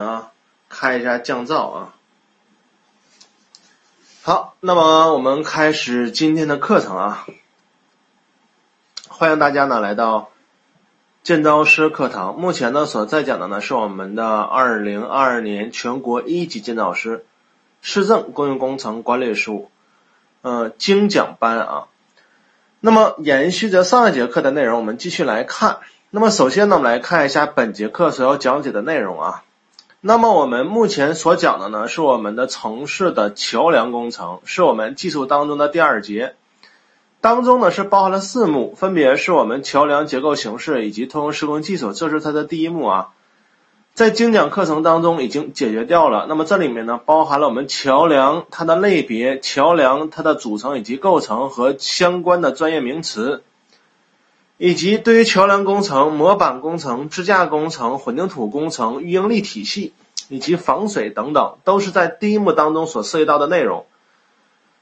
啊，开一下降噪啊。好，那么我们开始今天的课程啊。欢迎大家呢来到建造师课堂。目前呢所在讲的呢是我们的二零二二年全国一级建造师市政公用工程管理事务呃精讲班啊。那么延续着上一节课的内容，我们继续来看。那么首先呢，我们来看一下本节课所要讲解的内容啊。那么我们目前所讲的呢，是我们的城市的桥梁工程，是我们技术当中的第二节。当中呢是包含了四目，分别是我们桥梁结构形式以及通用施工技术，这是它的第一目啊。在精讲课程当中已经解决掉了。那么这里面呢包含了我们桥梁它的类别、桥梁它的组成以及构成和相关的专业名词，以及对于桥梁工程、模板工程、支架工程、混凝土工程、预应力体系以及防水等等，都是在第一目当中所涉及到的内容。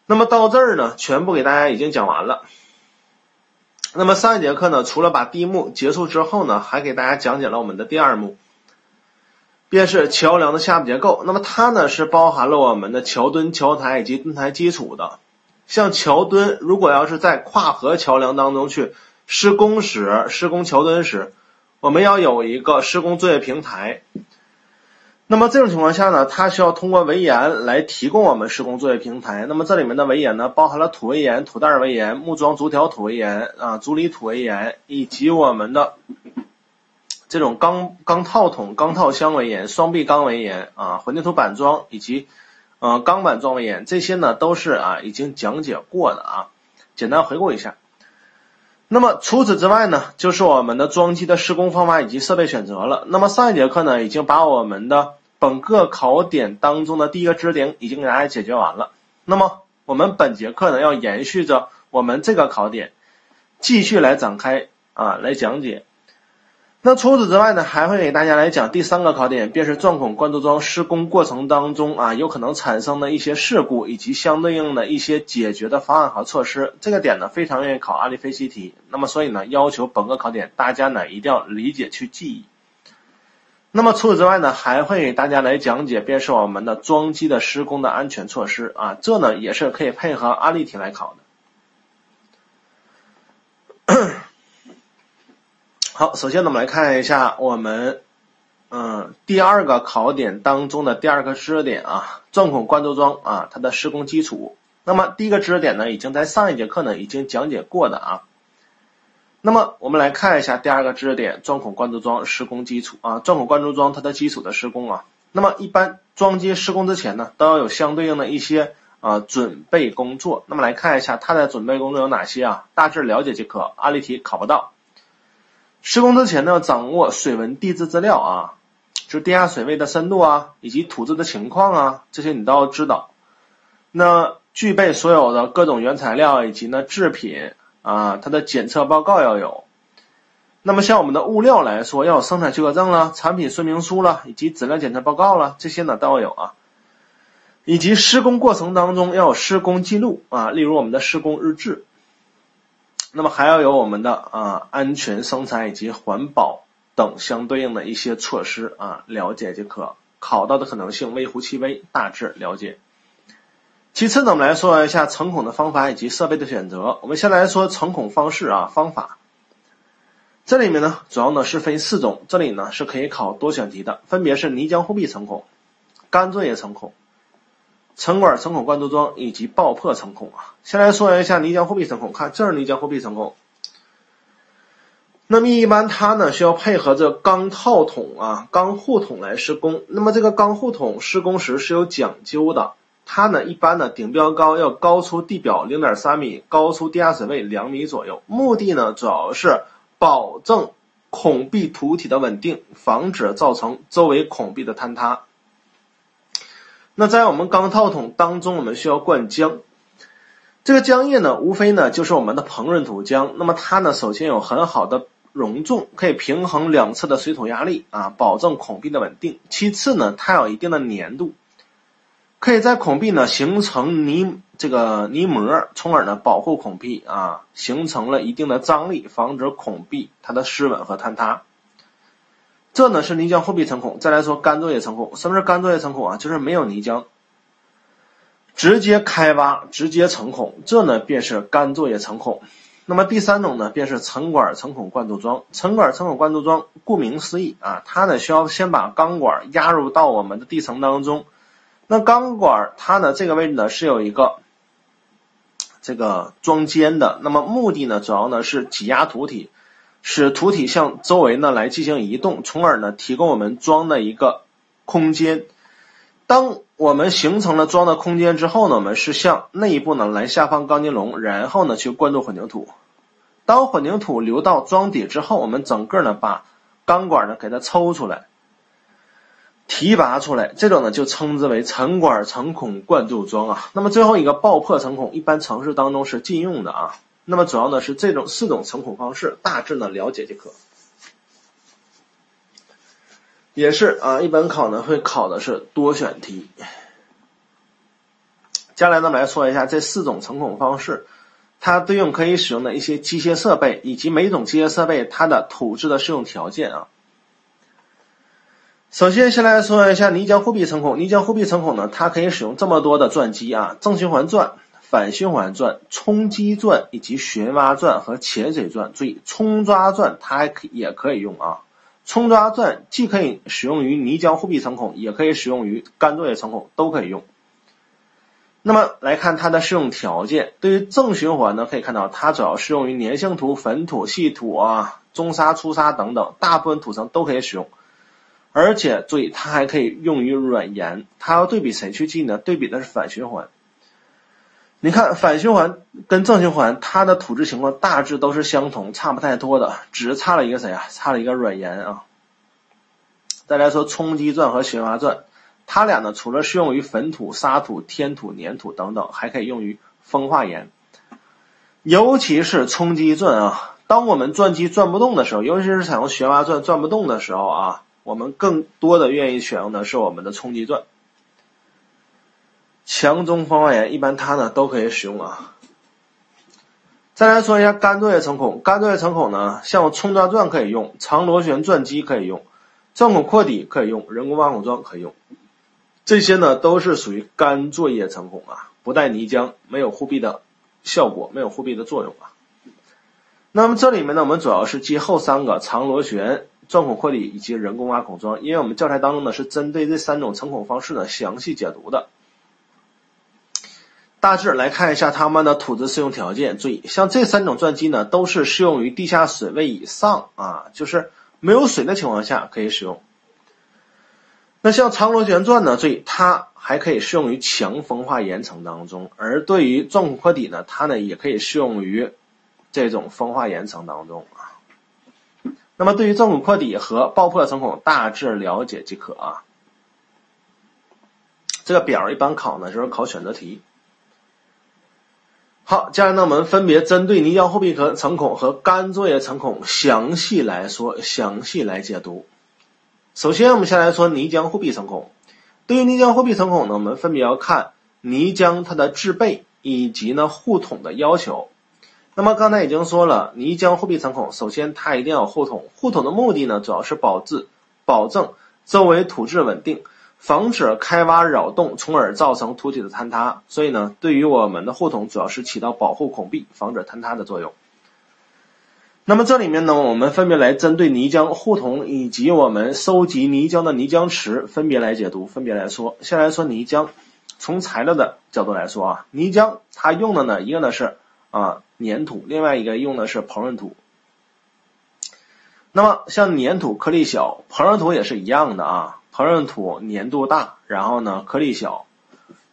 那么到这儿呢，全部给大家已经讲完了。那么上一节课呢，除了把第一幕结束之后呢，还给大家讲解了我们的第二幕，便是桥梁的下部结构。那么它呢是包含了我们的桥墩、桥台以及墩台基础的。像桥墩，如果要是在跨河桥梁当中去施工时、施工桥墩时，我们要有一个施工作业平台。那么这种情况下呢，它需要通过围岩来提供我们施工作业平台。那么这里面的围岩呢，包含了土围岩、土袋围岩、木桩竹条土围岩啊、竹里土围岩，以及我们的这种钢钢套筒、钢套箱围岩、双臂钢围岩啊、混凝土板桩以及呃钢板桩围岩，这些呢都是啊已经讲解过的啊，简单回顾一下。那么除此之外呢，就是我们的桩基的施工方法以及设备选择了。那么上一节课呢，已经把我们的本个考点当中的第一个知识点已经给大家解决完了。那么我们本节课呢，要延续着我们这个考点，继续来展开啊来讲解。那除此之外呢，还会给大家来讲第三个考点，便是钻孔灌注桩施工过程当中啊有可能产生的一些事故以及相对应的一些解决的方案和措施。这个点呢，非常愿意考案例分析题。那么所以呢，要求本个考点大家呢一定要理解去记忆。那么除此之外呢，还会给大家来讲解，便是我们的桩基的施工的安全措施啊，这呢也是可以配合案例题来考的。好，首先呢，我们来看一下我们嗯第二个考点当中的第二个知识点啊，钻孔灌注桩啊它的施工基础。那么第一个知识点呢，已经在上一节课呢已经讲解过的啊。那么我们来看一下第二个知识点，钻孔灌注桩施工基础啊，钻孔灌注桩它的基础的施工啊。那么一般桩基施工之前呢，都要有相对应的一些啊准备工作。那么来看一下它的准备工作有哪些啊？大致了解即可，案例题考不到。施工之前呢，掌握水文地质资料啊，就地下水位的深度啊，以及土质的情况啊，这些你都要知道。那具备所有的各种原材料以及呢制品。啊，它的检测报告要有。那么像我们的物料来说，要有生产许可证了、产品说明书了，以及质量检测报告了，这些呢都要有啊。以及施工过程当中要有施工记录啊，例如我们的施工日志。那么还要有我们的啊安全生产以及环保等相对应的一些措施啊，了解即可。考到的可能性微乎其微，大致了解。其次呢，我们来说一下成孔的方法以及设备的选择。我们先来说成孔方式啊方法。这里面呢，主要呢是分四种，这里呢是可以考多选题的，分别是泥浆护壁成孔、干作业成孔、沉管成孔灌注桩以及爆破成孔啊。先来说一下泥浆护壁成孔，看这是泥浆护壁成孔。那么一般它呢需要配合着钢套筒啊、钢护筒来施工。那么这个钢护筒施工时是有讲究的。它呢，一般呢顶标高要高出地表零点三米，高出地下水位两米左右。目的呢，主要是保证孔壁土体的稳定，防止造成周围孔壁的坍塌。那在我们钢套筒当中，我们需要灌浆。这个浆液呢，无非呢就是我们的膨润土浆。那么它呢，首先有很好的容重，可以平衡两侧的水土压力啊，保证孔壁的稳定。其次呢，它有一定的粘度。可以在孔壁呢形成泥这个泥膜，从而呢保护孔壁啊，形成了一定的张力，防止孔壁它的失稳和坍塌。这呢是泥浆护壁层孔。再来说干作业成孔，什么是干作业成孔啊？就是没有泥浆，直接开挖，直接成孔，这呢便是干作业成孔。那么第三种呢，便是沉管层孔灌注桩。沉管层孔灌注桩，顾名思义啊，它呢需要先把钢管压入到我们的地层当中。那钢管它呢这个位置呢是有一个这个桩尖的。那么目的呢主要呢是挤压土体，使土体向周围呢来进行移动，从而呢提供我们桩的一个空间。当我们形成了桩的空间之后呢，我们是向内部呢来下放钢筋笼，然后呢去灌注混凝土。当混凝土流到桩底之后，我们整个呢把钢管呢给它抽出来，提拔出来，这种呢就称之为沉管沉孔灌注桩啊。那么最后一个爆破沉孔，一般城市当中是禁用的啊。那么主要呢是这种四种成孔方式，大致呢了解即可。也是啊，一般考呢会考的是多选题。接下来呢，我们来说一下这四种成孔方式，它对应可以使用的一些机械设备，以及每种机械设备它的土质的适用条件啊。首先，先来说一下泥浆护壁成孔。泥浆护壁成孔呢，它可以使用这么多的钻机啊，正循环钻、反循环钻、冲击钻以及旋挖钻和潜水钻。注意，冲抓钻它还可也可以用啊。冲抓钻既可以使用于泥浆护壁层孔，也可以使用于干作业层孔，都可以用。那么来看它的适用条件，对于正循环呢，可以看到它主要适用于粘性土、粉土、细土啊、中沙、粗沙等等，大部分土层都可以使用。而且注意，它还可以用于软岩。它要对比谁去记呢？对比的是反循环。你看反循环跟正循环，它的土质情况大致都是相同，差不太多的，只是差了一个谁啊？差了一个软岩啊。再来说冲击钻和旋挖钻，它俩呢，除了适用于粉土、沙土、天土、粘土等等，还可以用于风化岩。尤其是冲击钻啊，当我们钻机转不动的时候，尤其是采用旋挖钻转不动的时候啊，我们更多的愿意选用的是我们的冲击钻。强中风化岩一般它呢都可以使用啊。再来说一下干作业成孔，干作业成孔呢，像冲抓钻可以用，长螺旋钻机可以用，钻孔扩底可以用，人工挖孔桩可以用，这些呢都是属于干作业成孔啊，不带泥浆，没有护壁的效果，没有护壁的作用啊。那么这里面呢，我们主要是记后三个长螺旋、钻孔扩底以及人工挖孔桩，因为我们教材当中呢是针对这三种成孔方式呢详细解读的。大致来看一下它们的土质适用条件。注意，像这三种钻机呢，都是适用于地下水位以上啊，就是没有水的情况下可以使用。那像长螺旋钻呢，注意它还可以适用于强风化岩层当中，而对于钻孔扩底呢，它呢也可以适用于这种风化岩层当中啊。那么对于钻孔扩底和爆破层孔大致了解即可啊。这个表一般考呢就是考选择题。好，接下来呢，我们分别针对泥浆护壁壳层孔和干作业层孔详细来说，详细来解读。首先，我们先来说泥浆护壁层孔。对于泥浆护壁层孔呢，我们分别要看泥浆它的制备以及呢护筒的要求。那么刚才已经说了，泥浆护壁层孔首先它一定要护筒，护筒的目的呢主要是保质，保证周围土质稳定。防止开挖扰动，从而造成土体的坍塌。所以呢，对于我们的护筒主要是起到保护孔壁、防止坍塌的作用。那么这里面呢，我们分别来针对泥浆护筒以及我们收集泥浆的泥浆池分别来解读，分别来说。先来说泥浆，从材料的角度来说啊，泥浆它用的呢，一个呢是啊粘土，另外一个用的是膨润土。那么像粘土颗粒小，膨润土也是一样的啊。膨润土粘度大，然后呢颗粒小，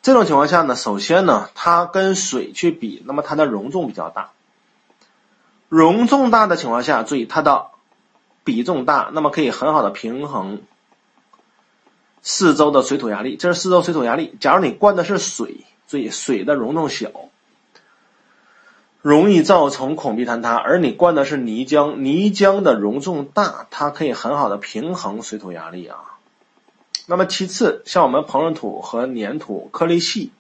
这种情况下呢，首先呢它跟水去比，那么它的容重比较大。容重大的情况下，注意它的比重大，那么可以很好的平衡四周的水土压力。这是四周水土压力。假如你灌的是水，注意水的容重小，容易造成孔壁坍塌；而你灌的是泥浆，泥浆的容重大，它可以很好的平衡水土压力啊。那么其次，像我们膨润土和粘土颗粒细，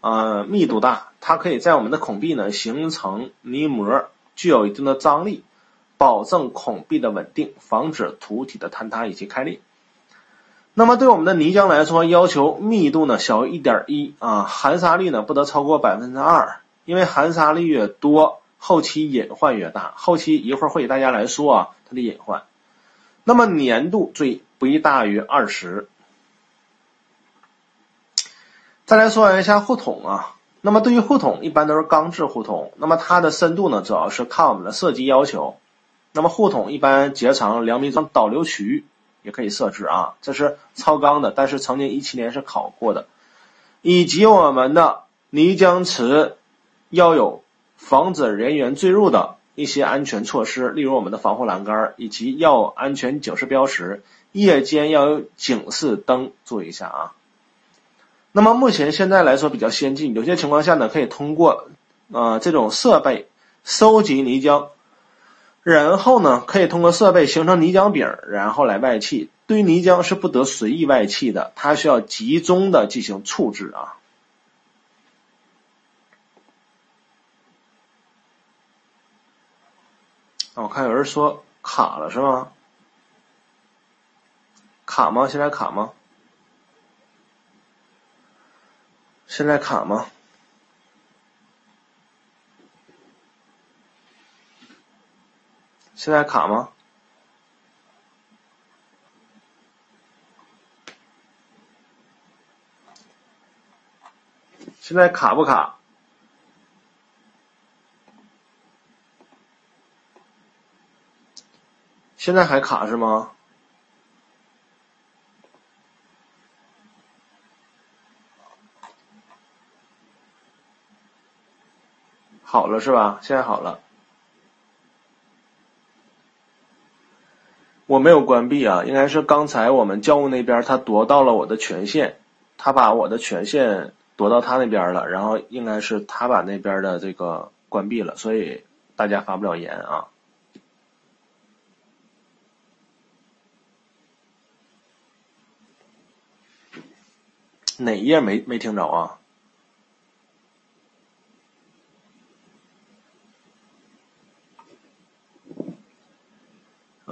呃，密度大，它可以在我们的孔壁呢形成泥膜，具有一定的张力，保证孔壁的稳定，防止土体的坍塌以及开裂。那么对我们的泥浆来说，要求密度呢小于一点一啊，含沙率呢不得超过百分之二，因为含沙率越多，后期隐患越大。后期一会儿会给大家来说啊，它的隐患。那么粘度最不宜大于二十。再来说一下护筒啊，那么对于护筒，一般都是钢制护筒，那么它的深度呢，主要是看我们的设计要求。那么护筒一般截长两米左右，导流渠。也可以设置啊，这是超钢的，但是曾经一七年是考过的，以及我们的泥浆池要有防止人员坠入的一些安全措施，例如我们的防护栏杆，以及要有安全警示标识，夜间要有警示灯，注意一下啊。那么目前现在来说比较先进，有些情况下呢，可以通过呃这种设备收集泥浆。然后呢，可以通过设备形成泥浆饼，然后来外气。对于泥浆是不得随意外气的，它需要集中的进行处置啊。我看有人说卡了是吗？卡吗？现在卡吗？现在卡吗？现在卡吗？现在卡不卡？现在还卡是吗？好了是吧？现在好了。我没有关闭啊，应该是刚才我们教务那边他夺到了我的权限，他把我的权限夺到他那边了，然后应该是他把那边的这个关闭了，所以大家发不了言啊。哪页没没听着啊？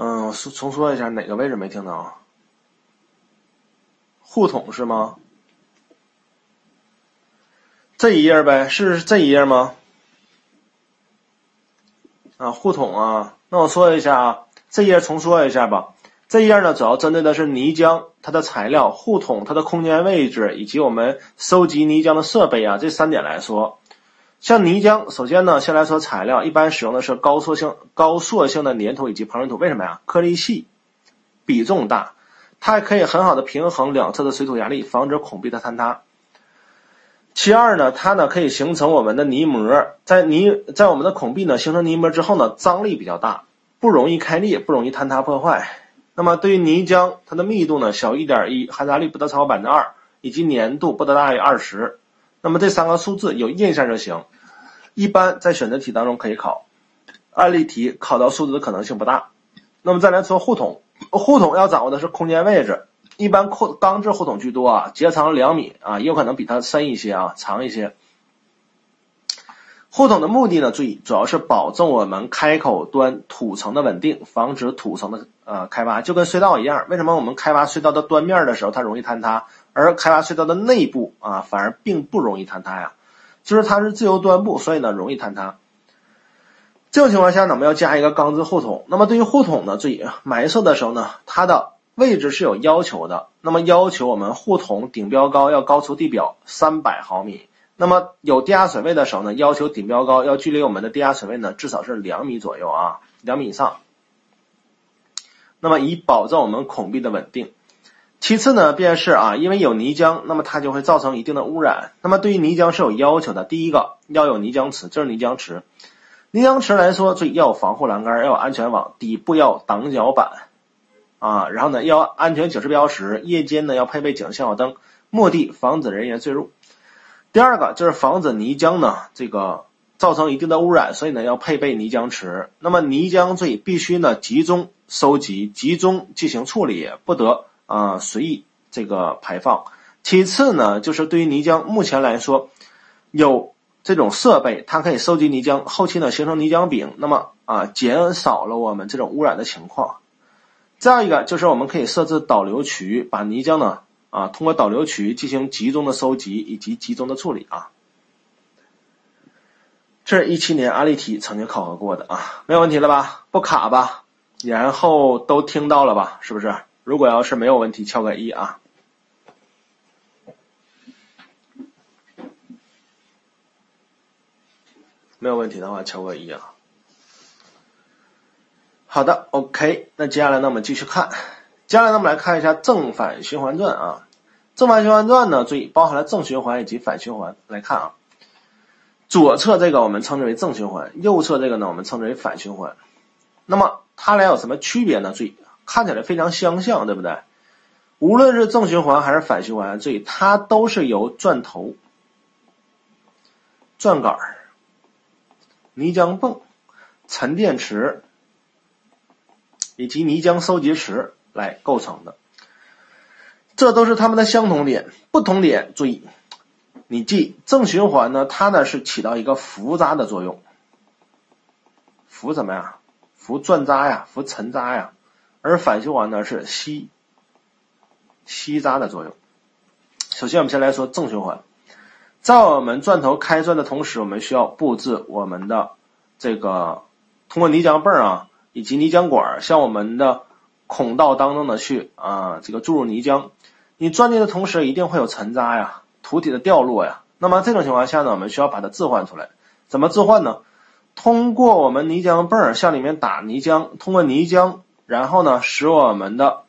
嗯，说重说一下哪个位置没听到？护筒是吗？这一页呗，是这一页吗？啊，护筒啊，那我说一下啊，这页重说一下吧。这页呢，主要针对的是泥浆它的材料、护筒它的空间位置以及我们收集泥浆的设备啊，这三点来说。像泥浆，首先呢，先来说材料，一般使用的是高塑性、高塑性的粘土以及膨润土。为什么呀？颗粒细，比重大，它还可以很好的平衡两侧的水土压力，防止孔壁的坍塌。其二呢，它呢可以形成我们的泥膜，在泥在我们的孔壁呢形成泥膜之后呢，张力比较大，不容易开裂，不容易坍塌破坏。那么对于泥浆，它的密度呢小一点一，含沙率不得超过百分之二，以及粘度不得大于二十。那么这三个数字有印象就行，一般在选择题当中可以考，案例题考到数字的可能性不大。那么再来说护筒，护筒要掌握的是空间位置，一般护钢制护筒居多啊，截长两米啊，也有可能比它深一些啊，长一些。护筒的目的呢，注意主要是保证我们开口端土层的稳定，防止土层的呃开挖，就跟隧道一样。为什么我们开挖隧道的端面的时候它容易坍塌？而开挖隧道的内部啊，反而并不容易坍塌呀，就是它是自由端部，所以呢容易坍塌。这种情况下呢，我们要加一个钢制护筒。那么对于护筒呢，注意埋设的时候呢，它的位置是有要求的。那么要求我们护筒顶标高要高出地表三百毫米。那么有地下水位的时候呢，要求顶标高要距离我们的地下水位呢至少是两米左右啊，两米以上。那么以保证我们孔壁的稳定。其次呢，便是啊，因为有泥浆，那么它就会造成一定的污染。那么对于泥浆是有要求的，第一个要有泥浆池，这是泥浆池。泥浆池来说，注意要有防护栏杆，要有安全网，底部要挡脚板啊，然后呢要安全警示标识，夜间呢要配备警示信号灯，目的防止人员坠入。第二个就是防止泥浆呢这个造成一定的污染，所以呢要配备泥浆池。那么泥浆最必须呢集中收集，集中进行处理，不得。啊，随意这个排放。其次呢，就是对于泥浆，目前来说有这种设备，它可以收集泥浆，后期呢形成泥浆饼，那么啊减少了我们这种污染的情况。再一个就是我们可以设置导流渠，把泥浆呢啊通过导流渠进行集中的收集以及集中的处理啊。这是一七年案例题曾经考核过的啊，没有问题了吧？不卡吧？然后都听到了吧？是不是？如果要是没有问题，敲个一啊。没有问题的话，敲个一啊。好的，OK。那接下来呢，我们继续看。接下来呢，我们来看一下正反循环转啊。正反循环转呢，注意包含了正循环以及反循环。来看啊，左侧这个我们称之为正循环，右侧这个呢，我们称之为反循环。那么它俩有什么区别呢？注意，看起来非常相像，对不对？无论是正循环还是反循环，注意它都是由钻头、钻杆。泥浆泵、沉淀池以及泥浆收集池来构成的，这都是它们的相同点。不同点，注意，你记正循环呢，它呢是起到一个浮渣的作用，浮什么呀？浮钻渣呀，浮沉渣呀。而反循环呢是吸吸渣的作用。首先，我们先来说正循环。在我们钻头开钻的同时，我们需要布置我们的这个通过泥浆泵啊以及泥浆管向我们的孔道当中呢去啊这个注入泥浆。你钻进的同时，一定会有沉渣呀、土体的掉落呀。那么这种情况下呢，我们需要把它置换出来。怎么置换呢？通过我们泥浆泵向里面打泥浆，通过泥浆，然后呢使我们的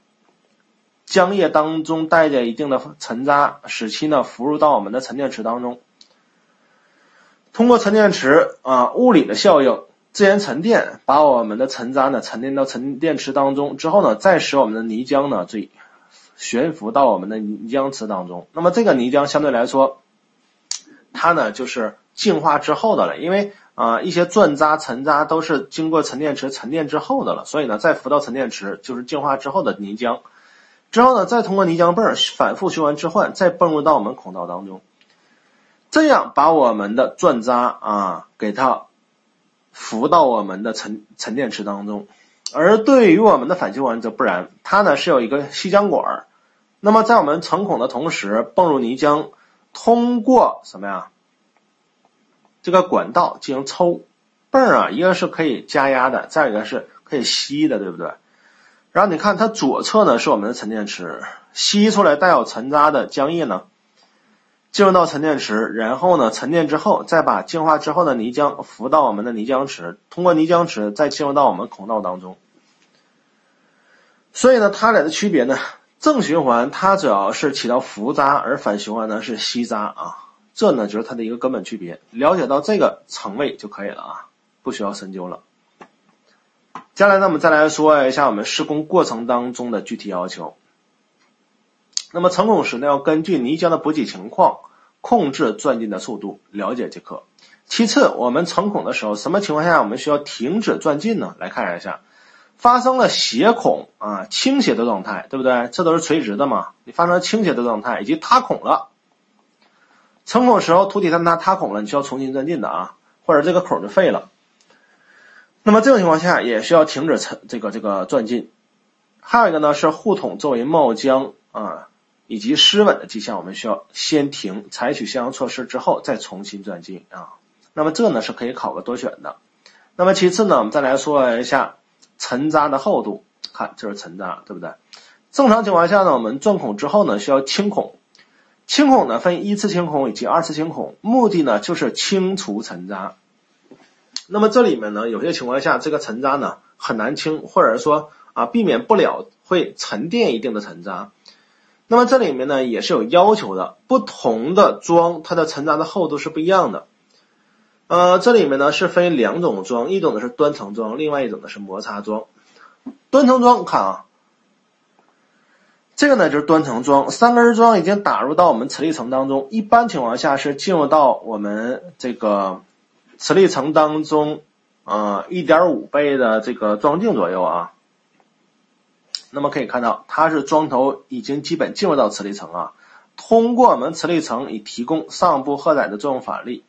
浆液当中带着一定的沉渣，使其呢浮入到我们的沉淀池当中。通过沉淀池啊物理的效应，自然沉淀，把我们的沉渣呢沉淀到沉淀池当中之后呢，再使我们的泥浆呢最悬浮到我们的泥浆池当中。那么这个泥浆相对来说，它呢就是净化之后的了，因为啊一些钻渣、沉渣都是经过沉淀池沉淀之后的了，所以呢再浮到沉淀池就是净化之后的泥浆。之后呢，再通过泥浆泵反复循环置换，再泵入到我们孔道当中，这样把我们的钻渣啊给它浮到我们的沉沉淀池当中。而对于我们的反循环则不然，它呢是有一个吸浆管，那么在我们成孔的同时泵入泥浆，通过什么呀？这个管道进行抽泵啊，一个是可以加压的，再一个是可以吸的，对不对？然后你看，它左侧呢是我们的沉淀池，吸出来带有沉渣的浆液呢，进入到沉淀池，然后呢沉淀之后，再把净化之后的泥浆浮到我们的泥浆池，通过泥浆池再进入到我们孔道当中。所以呢，它俩的区别呢，正循环它主要是起到浮渣，而反循环呢是吸渣啊，这呢就是它的一个根本区别。了解到这个层位就可以了啊，不需要深究了。接下来呢，我们再来说一下我们施工过程当中的具体要求。那么成孔时呢，要根据泥浆的补给情况控制钻进的速度，了解即可。其次，我们成孔的时候，什么情况下我们需要停止钻进呢？来看一下，发生了斜孔啊倾斜的状态，对不对？这都是垂直的嘛？你发生了倾斜的状态，以及塌孔了，成孔时候土体坍塌塌孔了，你需要重新钻进的啊，或者这个孔就废了。那么这种情况下也需要停止这这个这个钻进，还有一个呢是护筒作为冒浆啊以及失稳的迹象，我们需要先停，采取相应措施之后再重新钻进啊。那么这呢是可以考个多选的。那么其次呢，我们再来说一下沉渣的厚度，看这是沉渣，对不对？正常情况下呢，我们钻孔之后呢需要清孔，清孔呢分一次清孔以及二次清孔，目的呢就是清除沉渣。那么这里面呢，有些情况下这个沉渣呢很难清，或者说啊避免不了会沉淀一定的沉渣。那么这里面呢也是有要求的，不同的桩它的沉渣的厚度是不一样的。呃，这里面呢是分两种桩，一种呢是端层桩，另外一种呢是摩擦桩。端层桩看啊，这个呢就是端层桩，三根桩已经打入到我们磁力层当中，一般情况下是进入到我们这个。磁力层当中，啊，一点五倍的这个桩径左右啊，那么可以看到，它是桩头已经基本进入到磁力层啊。通过我们磁力层以提供上部荷载的作用反力，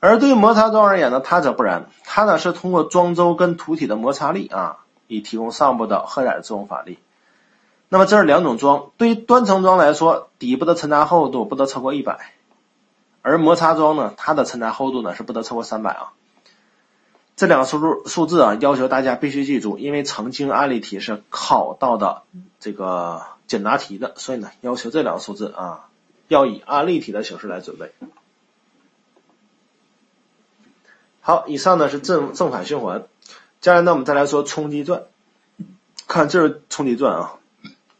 而对于摩擦桩而言呢，它则不然，它呢是通过桩周跟土体的摩擦力啊，以提供上部的荷载自动发力。那么这是两种桩，对于端层桩来说，底部的抻扎厚度不得超过一百，而摩擦桩呢，它的抻扎厚度呢是不得超过三百啊。这两个数数数字啊，要求大家必须记住，因为曾经案例题是考到的这个简答题的，所以呢，要求这两个数字啊，要以案例题的形式来准备。好，以上呢是正正反循环，接下来呢，我们再来说冲击钻，看这是冲击钻啊。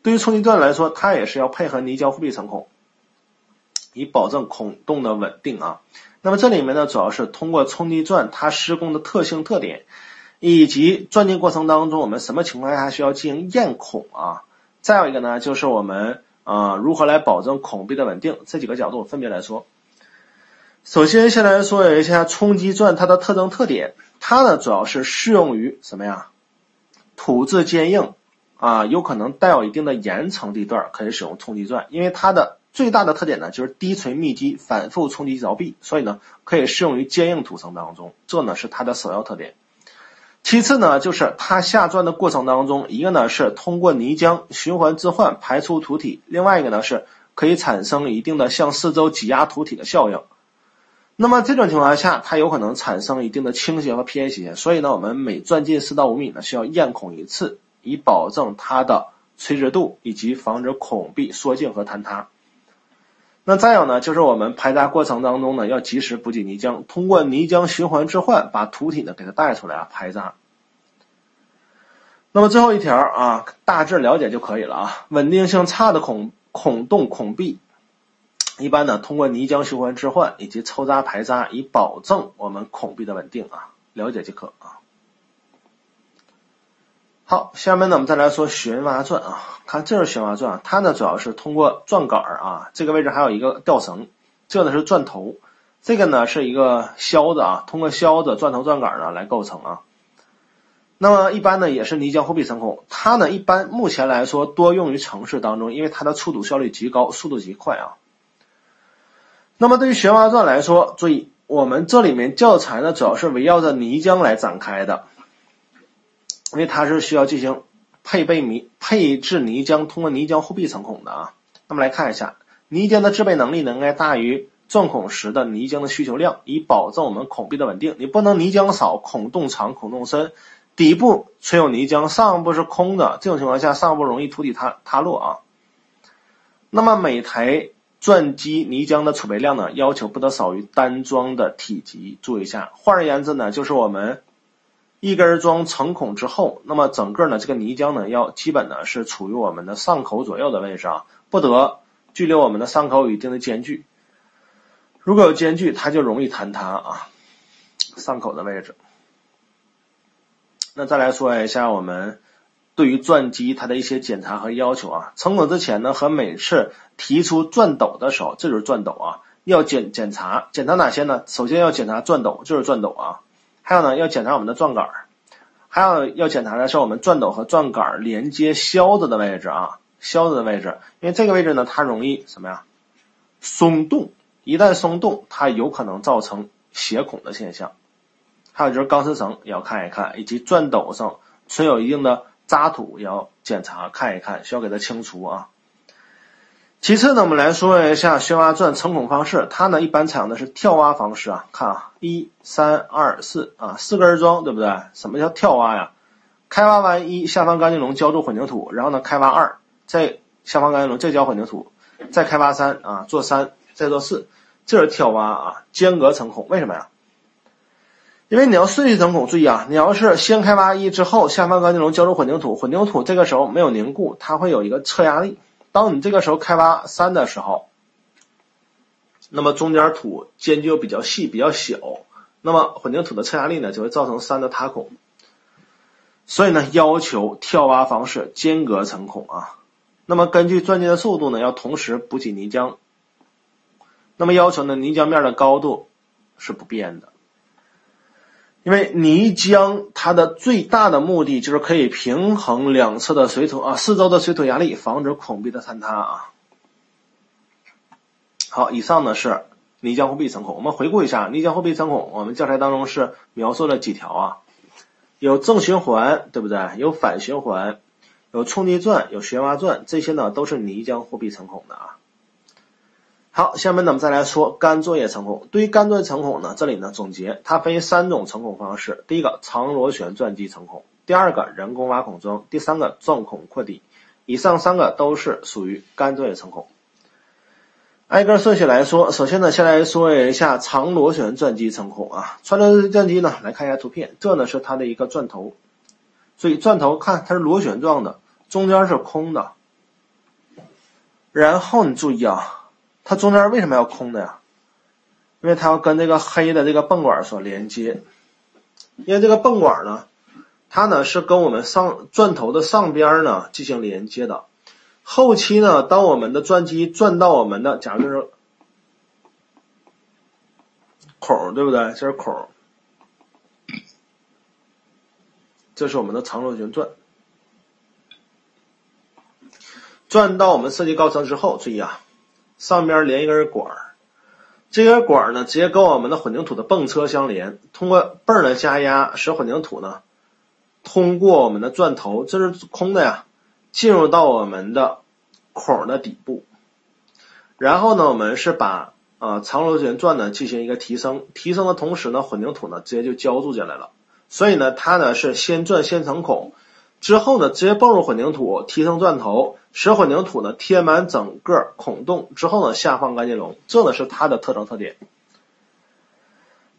对于冲击钻来说，它也是要配合泥浆护壁层孔，以保证孔洞的稳定啊。那么这里面呢，主要是通过冲击钻它施工的特性特点，以及钻进过程当中我们什么情况下需要进行验孔啊？再有一个呢，就是我们啊如何来保证孔壁的稳定？这几个角度分别来说。首先，先来说一下冲击钻它的特征特点，它呢主要是适用于什么呀？土质坚硬啊，有可能带有一定的岩层地段可以使用冲击钻，因为它的。最大的特点呢，就是低锤密集，反复冲击凿壁，所以呢，可以适用于坚硬土层当中，这呢是它的首要特点。其次呢，就是它下钻的过程当中，一个呢是通过泥浆循环置换排出土体，另外一个呢是可以产生一定的向四周挤压土体的效应。那么这种情况下，它有可能产生一定的倾斜和偏斜，所以呢，我们每钻进四到五米呢，需要验孔一次，以保证它的垂直度以及防止孔壁缩进和坍塌。那再有呢，就是我们排渣过程当中呢，要及时补给泥浆，通过泥浆循环置换，把土体呢给它带出来啊，排渣。那么最后一条啊，大致了解就可以了啊。稳定性差的孔孔洞孔壁，一般呢通过泥浆循环置换以及抽扎排渣，以保证我们孔壁的稳定啊，了解即可啊。好，下面呢我们再来说旋挖钻啊，看这是旋挖钻，它呢主要是通过钻杆儿啊，这个位置还有一个吊绳，这呢是钻头，这个呢是一个销子啊，通过销子、钻头、钻杆呢来构成啊。那么一般呢也是泥浆护壁层孔，它呢一般目前来说多用于城市当中，因为它的出土效率极高，速度极快啊。那么对于旋挖钻来说，注意我们这里面教材呢主要是围绕着泥浆来展开的。因为它是需要进行配备泥配置泥浆，通过泥浆护壁层孔的啊。那么来看一下，泥浆的制备能力呢，应该大于钻孔时的泥浆的需求量，以保证我们孔壁的稳定。你不能泥浆少，孔洞长，孔洞深，底部存有泥浆，上部是空的，这种情况下，上部容易土体塌塌落啊。那么每台钻机泥浆的储备量呢，要求不得少于单桩的体积。注意一下，换而言之呢，就是我们。一根桩成孔之后，那么整个呢这个泥浆呢要基本呢是处于我们的上口左右的位置啊，不得距离我们的上口有一定的间距。如果有间距，它就容易坍塌啊。上口的位置。那再来说一下我们对于钻机它的一些检查和要求啊。成孔之前呢和每次提出钻斗的时候，这就是钻斗啊，要检检查检查哪些呢？首先要检查钻斗，就是钻斗啊。还有呢，要检查我们的钻杆还有要检查的是我们钻斗和钻杆连接销子的位置啊，销子的位置，因为这个位置呢，它容易什么呀？松动，一旦松动，它有可能造成斜孔的现象。还有就是钢丝绳也要看一看，以及钻斗上存有一定的渣土也要检查看一看，需要给它清除啊。其次呢，我们来说一下旋挖钻成孔方式，它呢一般采用的是跳挖方式啊。看啊，一、三、二、四啊，四根桩，对不对？什么叫跳挖呀？开挖完一，下方钢筋笼浇筑混凝土，然后呢开挖二，再下方钢筋笼再浇混凝土，再开挖三啊，做三再做四，这是跳挖啊，间隔成孔。为什么呀？因为你要顺序成孔，注意啊，你要是先开挖一之后，下方钢筋笼浇筑混凝土，混凝土这个时候没有凝固，它会有一个侧压力。当你这个时候开挖三的时候，那么中间土间距又比较细、比较小，那么混凝土的侧压力呢就会造成三的塌孔。所以呢，要求跳挖方式间隔成孔啊。那么根据钻进的速度呢，要同时补给泥浆。那么要求呢，泥浆面的高度是不变的。因为泥浆它的最大的目的就是可以平衡两侧的水土啊，四周的水土压力，防止孔壁的坍塌啊。好，以上呢是泥浆护壁层孔。我们回顾一下，泥浆护壁层孔，我们教材当中是描述了几条啊？有正循环，对不对？有反循环，有冲击钻，有旋挖钻，这些呢都是泥浆护壁层孔的啊。好，下面呢我们再来说干作业成孔。对于干作业成孔呢，这里呢总结它分为三种成孔方式：第一个长螺旋钻机成孔，第二个人工挖孔桩，第三个钻孔扩底。以上三个都是属于干作业成孔。挨个顺序来说，首先呢，先来说一下长螺旋钻机成孔啊。长螺旋钻机呢，来看一下图片，这呢是它的一个钻头，所以钻头看它是螺旋状的，中间是空的。然后你注意啊，它中间为什么要空的呀？因为它要跟这个黑的这个泵管所连接，因为这个泵管呢，它呢是跟我们上钻头的上边呢进行连接的。后期呢，当我们的钻机钻到我们的，假如就是孔，对不对？这是孔，这是我们的长螺旋钻，钻到我们设计高层之后，注意啊，上边连一根管儿，这根管儿呢，直接跟我们的混凝土的泵车相连，通过泵的加压，使混凝土呢，通过我们的钻头，这是空的呀。进入到我们的孔的底部，然后呢，我们是把啊长螺旋钻呢进行一个提升，提升的同时呢，混凝土呢直接就浇筑进来了。所以呢，它呢是先钻先成孔，之后呢直接泵入混凝土，提升钻头，使混凝土呢贴满整个孔洞，之后呢下放钢筋笼，这呢是它的特征特点。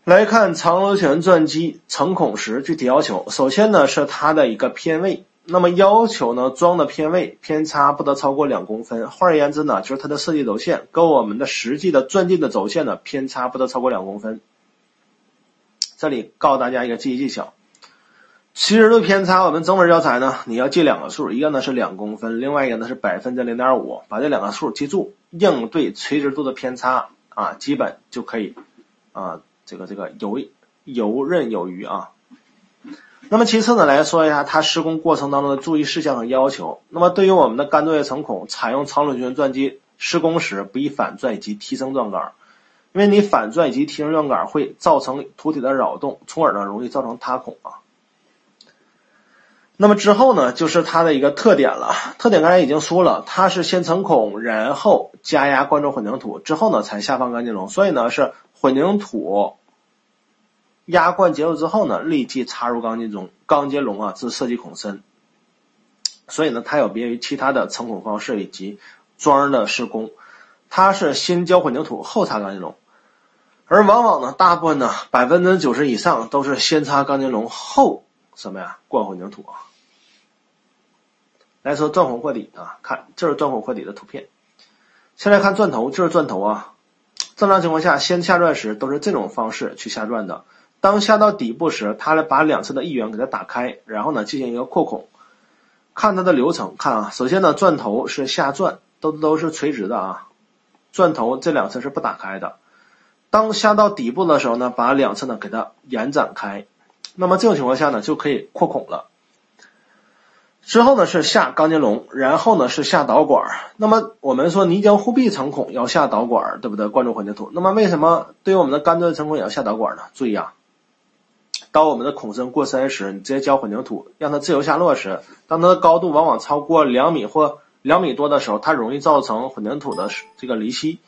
来看长螺旋钻机成孔时具体要求，首先呢是它的一个偏位。那么要求呢，桩的偏位偏差不得超过两公分。换而言之呢，就是它的设计轴线跟我们的实际的钻进的轴线呢偏差不得超过两公分。这里告诉大家一个记忆技巧：七十度偏差，我们整本教材呢你要记两个数，一个呢是两公分，另外一个呢是百分之零点五。把这两个数记住，应对垂直度的偏差啊，基本就可以啊，这个这个游游刃有余啊。那么其次呢，来说一下它施工过程当中的注意事项和要求。那么对于我们的干作业层孔，采用长螺旋钻机施工时，不宜反钻以及提升钻杆，因为你反钻以及提升钻杆会造成土体的扰动，从而呢容易造成塌孔啊。那么之后呢，就是它的一个特点了。特点刚才已经说了，它是先成孔，然后加压灌注混凝土，之后呢才下放钢筋笼，所以呢是混凝土。压灌结束之后呢，立即插入钢筋中，钢筋笼啊至设计孔深。所以呢，它有别于其他的成孔方式以及桩的施工，它是先浇混凝土后插钢筋笼，而往往呢，大部分呢百分之九十以上都是先插钢筋笼后什么呀灌混凝土啊。来说钻孔扩底啊，看这是钻孔扩底的图片。先来看钻头，这是钻头啊。正常情况下，先下钻时都是这种方式去下钻的。当下到底部时，它来把两侧的翼缘给它打开，然后呢进行一个扩孔。看它的流程，看啊，首先呢钻头是下钻，都都是垂直的啊，钻头这两侧是不打开的。当下到底部的时候呢，把两侧呢给它延展开，那么这种情况下呢就可以扩孔了。之后呢是下钢筋笼，然后呢是下导管。那么我们说泥浆护壁层孔要下导管，对不对？灌注混凝土。那么为什么对于我们的干作业层孔也要下导管呢？注意啊。当我们的孔身过深时，你直接浇混凝土，让它自由下落时，当它的高度往往超过两米或两米多的时候，它容易造成混凝土的这个离析。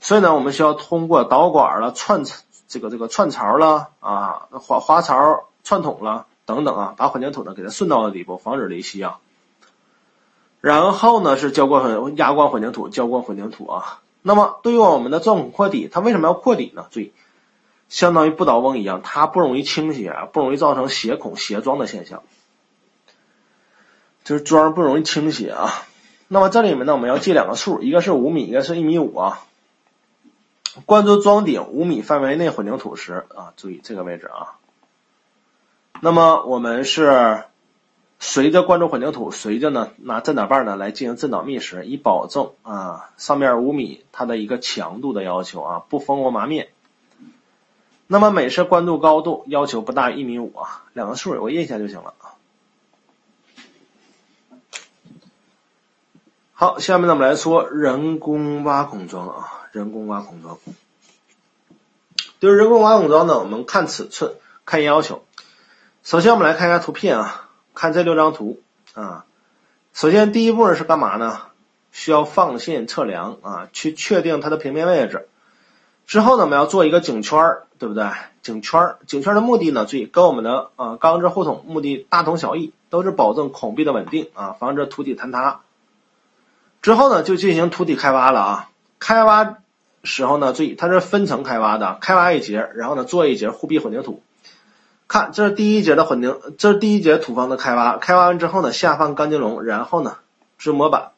所以呢，我们需要通过导管了、串这个这个串槽了啊、滑滑槽、串筒了等等啊，把混凝土呢给它顺到了底部，防止离析啊。然后呢是浇灌混压灌混凝土，浇灌混凝土啊。那么对于我们的钻孔扩底，它为什么要扩底呢？注意。相当于不倒翁一样，它不容易倾斜，不容易造成斜孔斜桩的现象，就是桩不容易倾斜啊。那么这里面呢，我们要记两个数，一个是五米，一个是一米五啊。灌注桩顶五米范围内混凝土时啊，注意这个位置啊。那么我们是随着灌注混凝土，随着呢拿震导棒呢来进行震导密实，以保证啊上面五米它的一个强度的要求啊，不蜂窝麻面。那么每次灌注高度要求不大于一米五啊，两个数我印象就行了啊。好，下面呢我们来说人工挖孔桩啊，人工挖孔桩。对于人工挖孔桩呢，我们看尺寸，看要求。首先我们来看一下图片啊，看这六张图啊。首先第一步是干嘛呢？需要放线测量啊，去确定它的平面位置。之后呢，我们要做一个井圈儿，对不对？井圈儿，颈圈的目的呢，注意跟我们的啊钢制护筒目的大同小异，都是保证孔壁的稳定啊，防止土体坍塌。之后呢，就进行土体开挖了啊。开挖时候呢，注意它是分层开挖的，开挖一节，然后呢做一节护壁混凝土。看，这是第一节的混凝，这是第一节土方的开挖。开挖完之后呢，下放钢筋笼，然后呢支模板。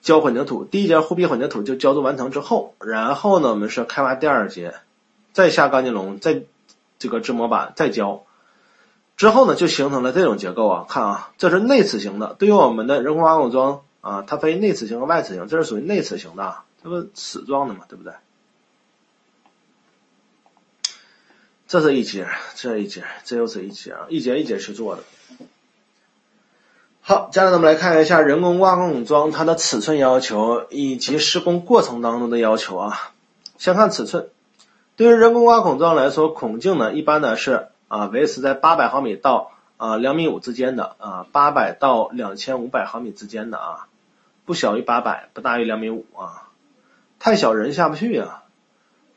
浇混凝土，第一节护壁混凝土就浇筑完成之后，然后呢，我们是开挖第二节，再下钢筋笼，再这个支模板，再浇，之后呢，就形成了这种结构啊。看啊，这是内齿形的。对于我们的人工挖孔桩啊，它分内齿形和外齿形，这是属于内齿形的，这不齿状的嘛，对不对？这是一节，这一节，这又是一节啊，一节一节去做的。好，接下来我们来看一下人工挖孔桩它的尺寸要求以及施工过程当中的要求啊。先看尺寸，对于人工挖孔桩来说，孔径呢一般呢是啊维持在八百毫米到啊两米五之间的啊八百到两千五百毫米之间的啊，不小于八百，不大于两米五啊。太小人下不去啊，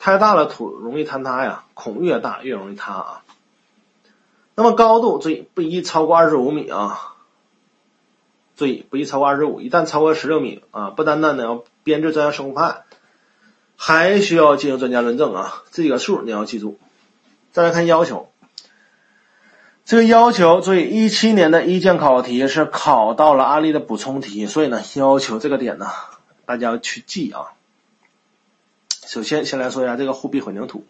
太大了土容易坍塌呀，孔越大越容易塌啊。那么高度注意不宜超过二十五米啊。注意，不宜超过二十五。一旦超过十六米啊，不单单呢要编制专家施工方案，还需要进行专家论证啊。这几个数你要记住。再来看要求，这个要求注意，一七年的一建考题是考到了案例的补充题，所以呢要求这个点呢大家要去记啊。首先先来说一下这个护壁混凝土，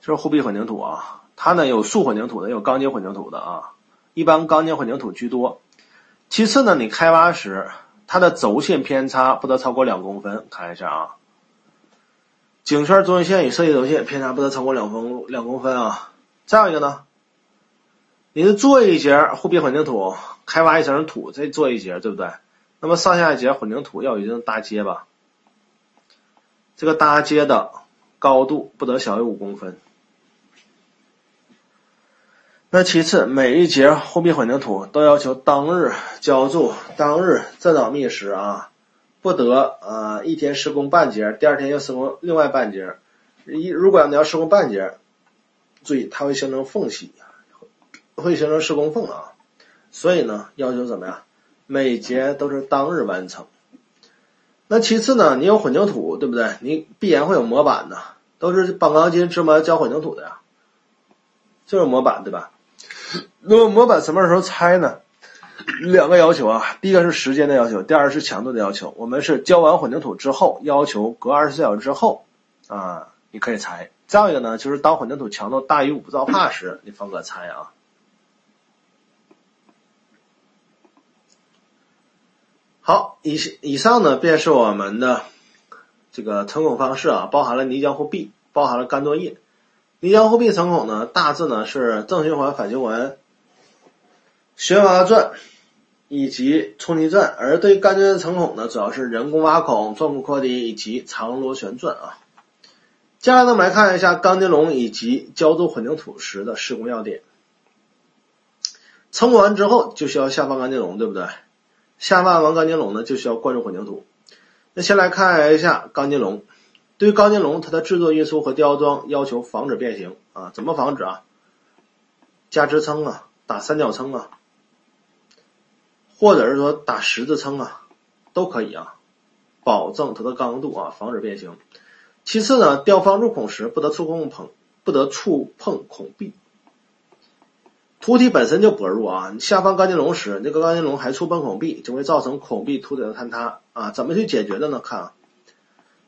这是护壁混凝土啊，它呢有塑混凝土的，有钢筋混凝土的啊，一般钢筋混凝土居多。其次呢，你开挖时它的轴线偏差不得超过两公分，看一下啊。井圈中心线与设计轴线偏差不得超过两公两公分啊。再有一个呢，你是做一节护壁混凝土，开挖一层土再做一节，对不对？那么上下一节混凝土要有一定搭接吧？这个搭接的高度不得小于五公分。那其次，每一节护壁混凝土都要求当日浇筑，当日正早密实啊，不得啊一天施工半截，第二天又施工另外半截。一如果你要施工半截，注意它会形成缝隙，会形成施工缝啊。所以呢，要求怎么样？每节都是当日完成。那其次呢，你有混凝土，对不对？你必然会有模板的，都是绑钢筋、支模、浇混凝土的呀，就是模板，对吧？那么模板什么时候拆呢？两个要求啊，第一个是时间的要求，第二是强度的要求。我们是浇完混凝土之后，要求隔二十四小时之后啊，你可以拆。再一个呢，就是当混凝土强度大于五兆帕时，你方可拆啊。好，以以上呢便是我们的这个成孔方式啊，包含了泥浆护壁，包含了干作业。泥浆护壁成孔呢，大致呢是正循环、反循环、旋挖钻以及冲击钻，而对干钻成孔呢，主要是人工挖孔、钻孔扩底以及长螺旋钻啊。接下来呢，我们来看一下钢筋笼以及浇筑混凝土时的施工要点。成孔完之后就需要下放钢筋笼，对不对？下放完钢筋笼呢，就需要灌入混凝土。那先来看一下钢筋笼。对于钢筋笼，它的制作、运输和吊装要求防止变形啊？怎么防止啊？加支撑啊，打三角撑啊，或者是说打十字撑啊，都可以啊，保证它的刚度啊，防止变形。其次呢，吊方入孔时不得触碰碰，不得触碰孔壁。凸体本身就薄弱啊，你下方钢筋笼时，那个钢筋笼还触碰孔壁，就会造成孔壁凸体的坍塌啊。怎么去解决的呢？看啊。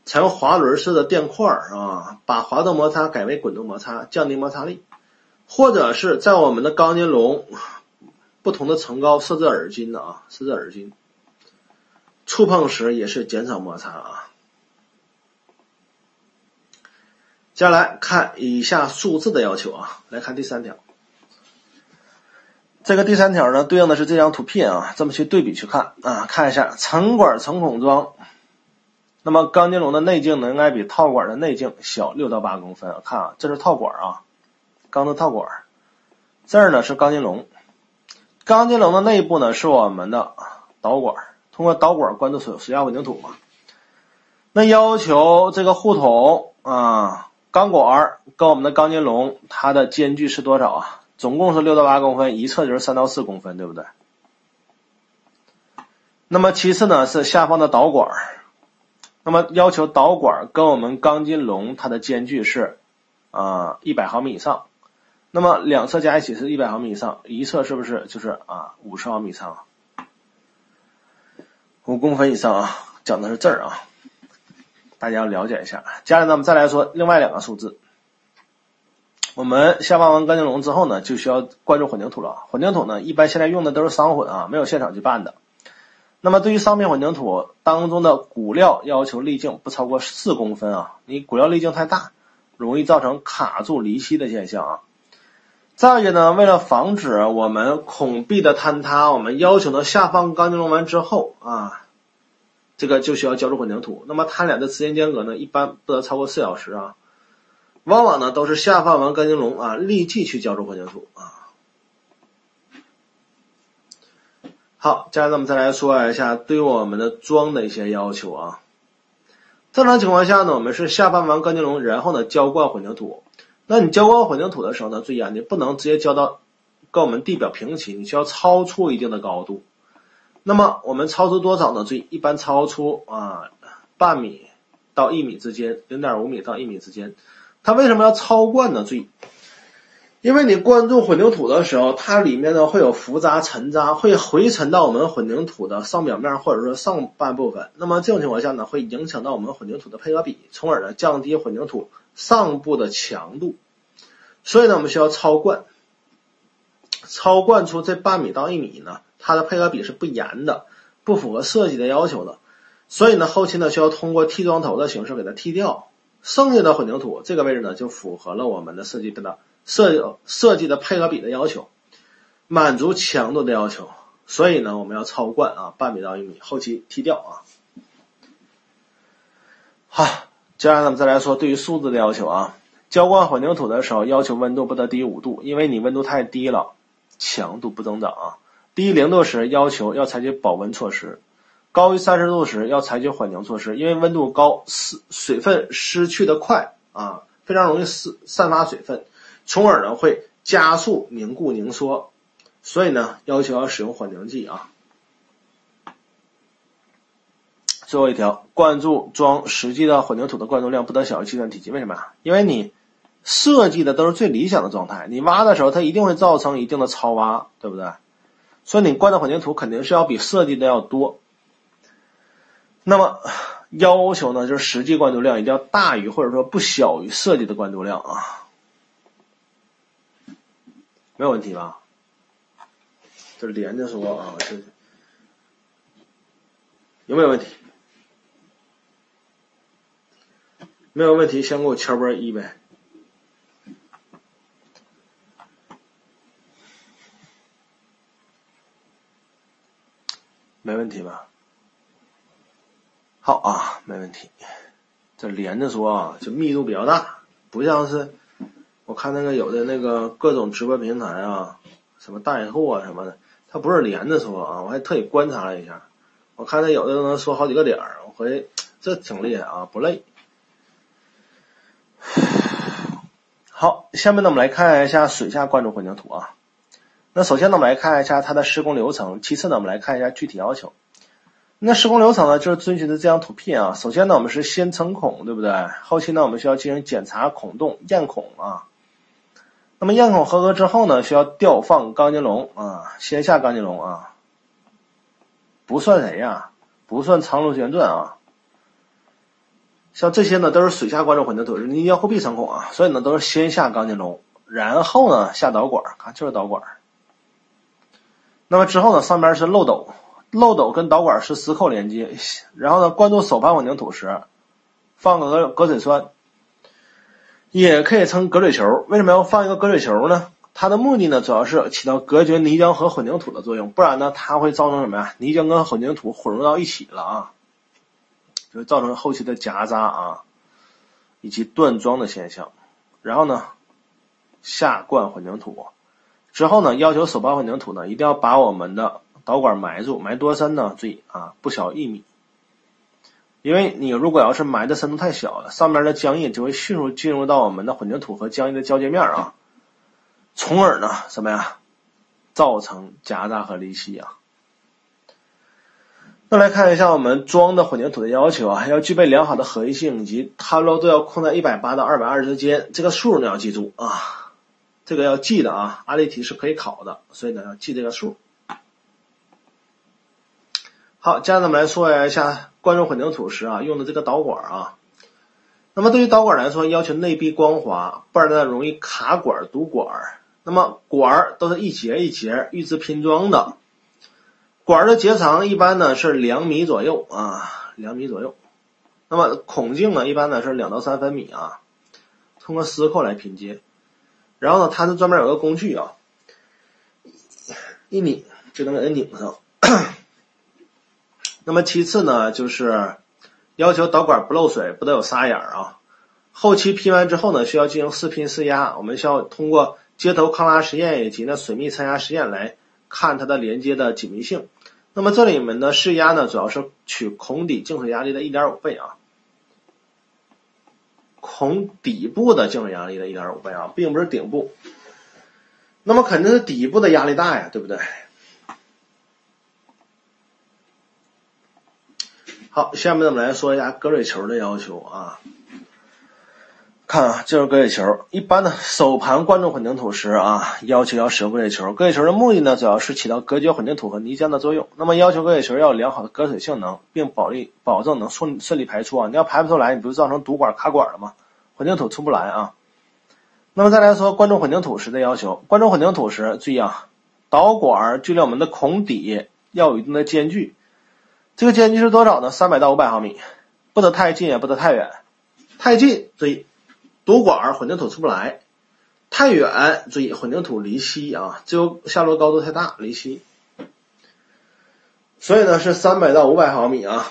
采用滑轮式的垫块啊，把滑动摩擦改为滚动摩擦，降低摩擦力，或者是在我们的钢筋笼不同的层高设置耳筋的啊，设置耳筋，触碰时也是减少摩擦啊。接下来看以下数字的要求啊，来看第三条，这个第三条呢对应的是这张图片啊，这么去对比去看啊，看一下层管层孔桩。那么钢筋笼的内径呢，应该比套管的内径小六到八公分。看啊，这是套管啊，钢的套管，这儿呢是钢筋笼。钢筋笼的内部呢是我们的导管，通过导管灌注水水下混凝土嘛。那要求这个护筒啊，钢管跟我们的钢筋笼它的间距是多少啊？总共是六到八公分，一侧就是三到四公分，对不对？那么其次呢是下方的导管。那么要求导管跟我们钢筋笼它的间距是啊一百毫米以上，那么两侧加一起是一百毫米以上，一侧是不是就是啊五十毫米以上？五公分以上啊，讲的是这儿啊，大家要了解一下。接下来呢，我们再来说另外两个数字。我们下放完钢筋笼之后呢，就需要灌注混凝土了。混凝土呢，一般现在用的都是商混啊，没有现场去拌的。那么对于商品混凝土当中的骨料，要求粒径不超过四公分啊，你骨料粒径太大，容易造成卡住离析的现象啊。再一个呢，为了防止我们孔壁的坍塌，我们要求呢下放钢筋笼完之后啊，这个就需要浇筑混凝土。那么它俩的时间间隔呢，一般不得超过四小时啊。往往呢都是下放完钢筋笼啊，立即去浇筑混凝土啊。好，接下来我们再来说一下对我们的桩的一些要求啊。正常情况下呢，我们是下放完钢筋笼，然后呢浇灌混凝土。那你浇灌混凝土的时候呢，注意啊，你不能直接浇到跟我们地表平齐，你需要超出一定的高度。那么我们超出多少呢？注意，一般超出啊半米到一米之间，零点五米到一米之间。它为什么要超灌呢？注意。因为你灌注混凝土的时候，它里面呢会有浮渣、沉渣，会回沉到我们混凝土的上表面或者说上半部分。那么这种情况下呢，会影响到我们混凝土的配合比，从而呢降低混凝土上部的强度。所以呢，我们需要超灌。超灌出这半米到一米呢，它的配合比是不严的，不符合设计的要求的。所以呢，后期呢需要通过剃桩头的形式给它剃掉，剩下的混凝土这个位置呢就符合了我们的设计的。设设计的配合比的要求，满足强度的要求，所以呢，我们要超灌啊，半米到一米，后期踢掉啊。好，接下来咱们再来说对于数字的要求啊。浇灌混凝土的时候，要求温度不得低于五度，因为你温度太低了，强度不增长啊。低于零度时，要求要采取保温措施；高于三十度时，要采取缓凝措施，因为温度高，湿水分失去的快啊，非常容易失散发水分。从而呢会加速凝固凝缩，所以呢要求要使用缓凝剂啊。最后一条，灌注桩实际的混凝土的灌注量不得小于计算体积。为什么？因为你设计的都是最理想的状态，你挖的时候它一定会造成一定的超挖，对不对？所以你灌的混凝土肯定是要比设计的要多。那么要求呢就是实际灌注量一定要大于或者说不小于设计的灌注量啊。没有问题吧？这连着说啊，这有没有问题？没有问题，先给我敲波一呗。没问题吧？好啊，没问题。这连着说啊，就密度比较大，不像是。我看那个有的那个各种直播平台啊，什么带货啊什么的，它不是连着说啊，我还特意观察了一下，我看那有的都能说好几个点儿，我回这挺厉害啊，不累。好，下面呢我们来看一下水下灌注混凝土啊。那首先呢我们来看一下它的施工流程，其次呢我们来看一下具体要求。那施工流程呢就是遵循的这张图片啊。首先呢我们是先成孔，对不对？后期呢我们需要进行检查孔洞、验孔啊。那么验孔合格之后呢，需要吊放钢筋笼啊，先下钢筋笼啊，不算谁呀，不算长螺旋钻啊，像这些呢都是水下灌注混凝土，泥浆护壁成孔啊，所以呢都是先下钢筋笼，然后呢下导管，看就是导管。那么之后呢，上边是漏斗，漏斗跟导管是磁扣连接，然后呢灌注手盘混凝土时，放个隔水栓。也可以称隔水球，为什么要放一个隔水球呢？它的目的呢，主要是起到隔绝泥浆和混凝土的作用，不然呢，它会造成什么呀？泥浆跟混凝土混入到一起了啊，就会造成后期的夹渣啊，以及断桩的现象。然后呢，下灌混凝土之后呢，要求手扒混凝土呢，一定要把我们的导管埋住，埋多深呢？注意啊，不小一米。因为你如果要是埋的深度太小了，上面的浆液就会迅速进入到我们的混凝土和浆液的交界面啊，从而呢什么呀，造成夹杂和离析啊。那来看一下我们装的混凝土的要求啊，要具备良好的合一性以及塌落度要控在一百八到二百二之间，这个数你要记住啊，这个要记的啊，案例题是可以考的，所以呢要记这个数。好，接着我们来说一下灌注混凝土时啊用的这个导管啊。那么对于导管来说，要求内壁光滑，不然呢容易卡管堵管。那么管儿都是一节一节预制拼装的，管的节长一般呢是两米左右啊，两米左右。那么孔径呢一般呢是两到三分米啊，通过丝扣来拼接。然后呢，它是专门有个工具啊，一拧就能给它拧上。那么其次呢，就是要求导管不漏水，不得有沙眼啊。后期拼完之后呢，需要进行试拼试压，我们需要通过接头抗拉实验以及呢水密参压实验来看它的连接的紧密性。那么这里面的试压呢，主要是取孔底净水压力的一点五倍啊，孔底部的净水压力的一点五倍啊，并不是顶部。那么肯定是底部的压力大呀，对不对？好，下面我们来说一下隔水球的要求啊。看啊，这是隔水球。一般的手盘灌注混凝土时啊，要求要使用隔水球。隔水球的目的呢，主要是起到隔绝混凝土和泥浆的作用。那么要求隔水球要有良好的隔水性能，并保利保证能顺顺利排出啊。你要排不出来，你不是造成堵管卡管了吗？混凝土出不来啊。那么再来说灌注混凝土时的要求，灌注混凝土时注意啊，导管距离我们的孔底要有一定的间距。这个间距是多少呢？三百到五百毫米，不得太近也不得太远。太近注意堵管混凝土出不来；太远注意混凝土离析啊，就下落高度太大离析。所以呢是三百到五百毫米啊。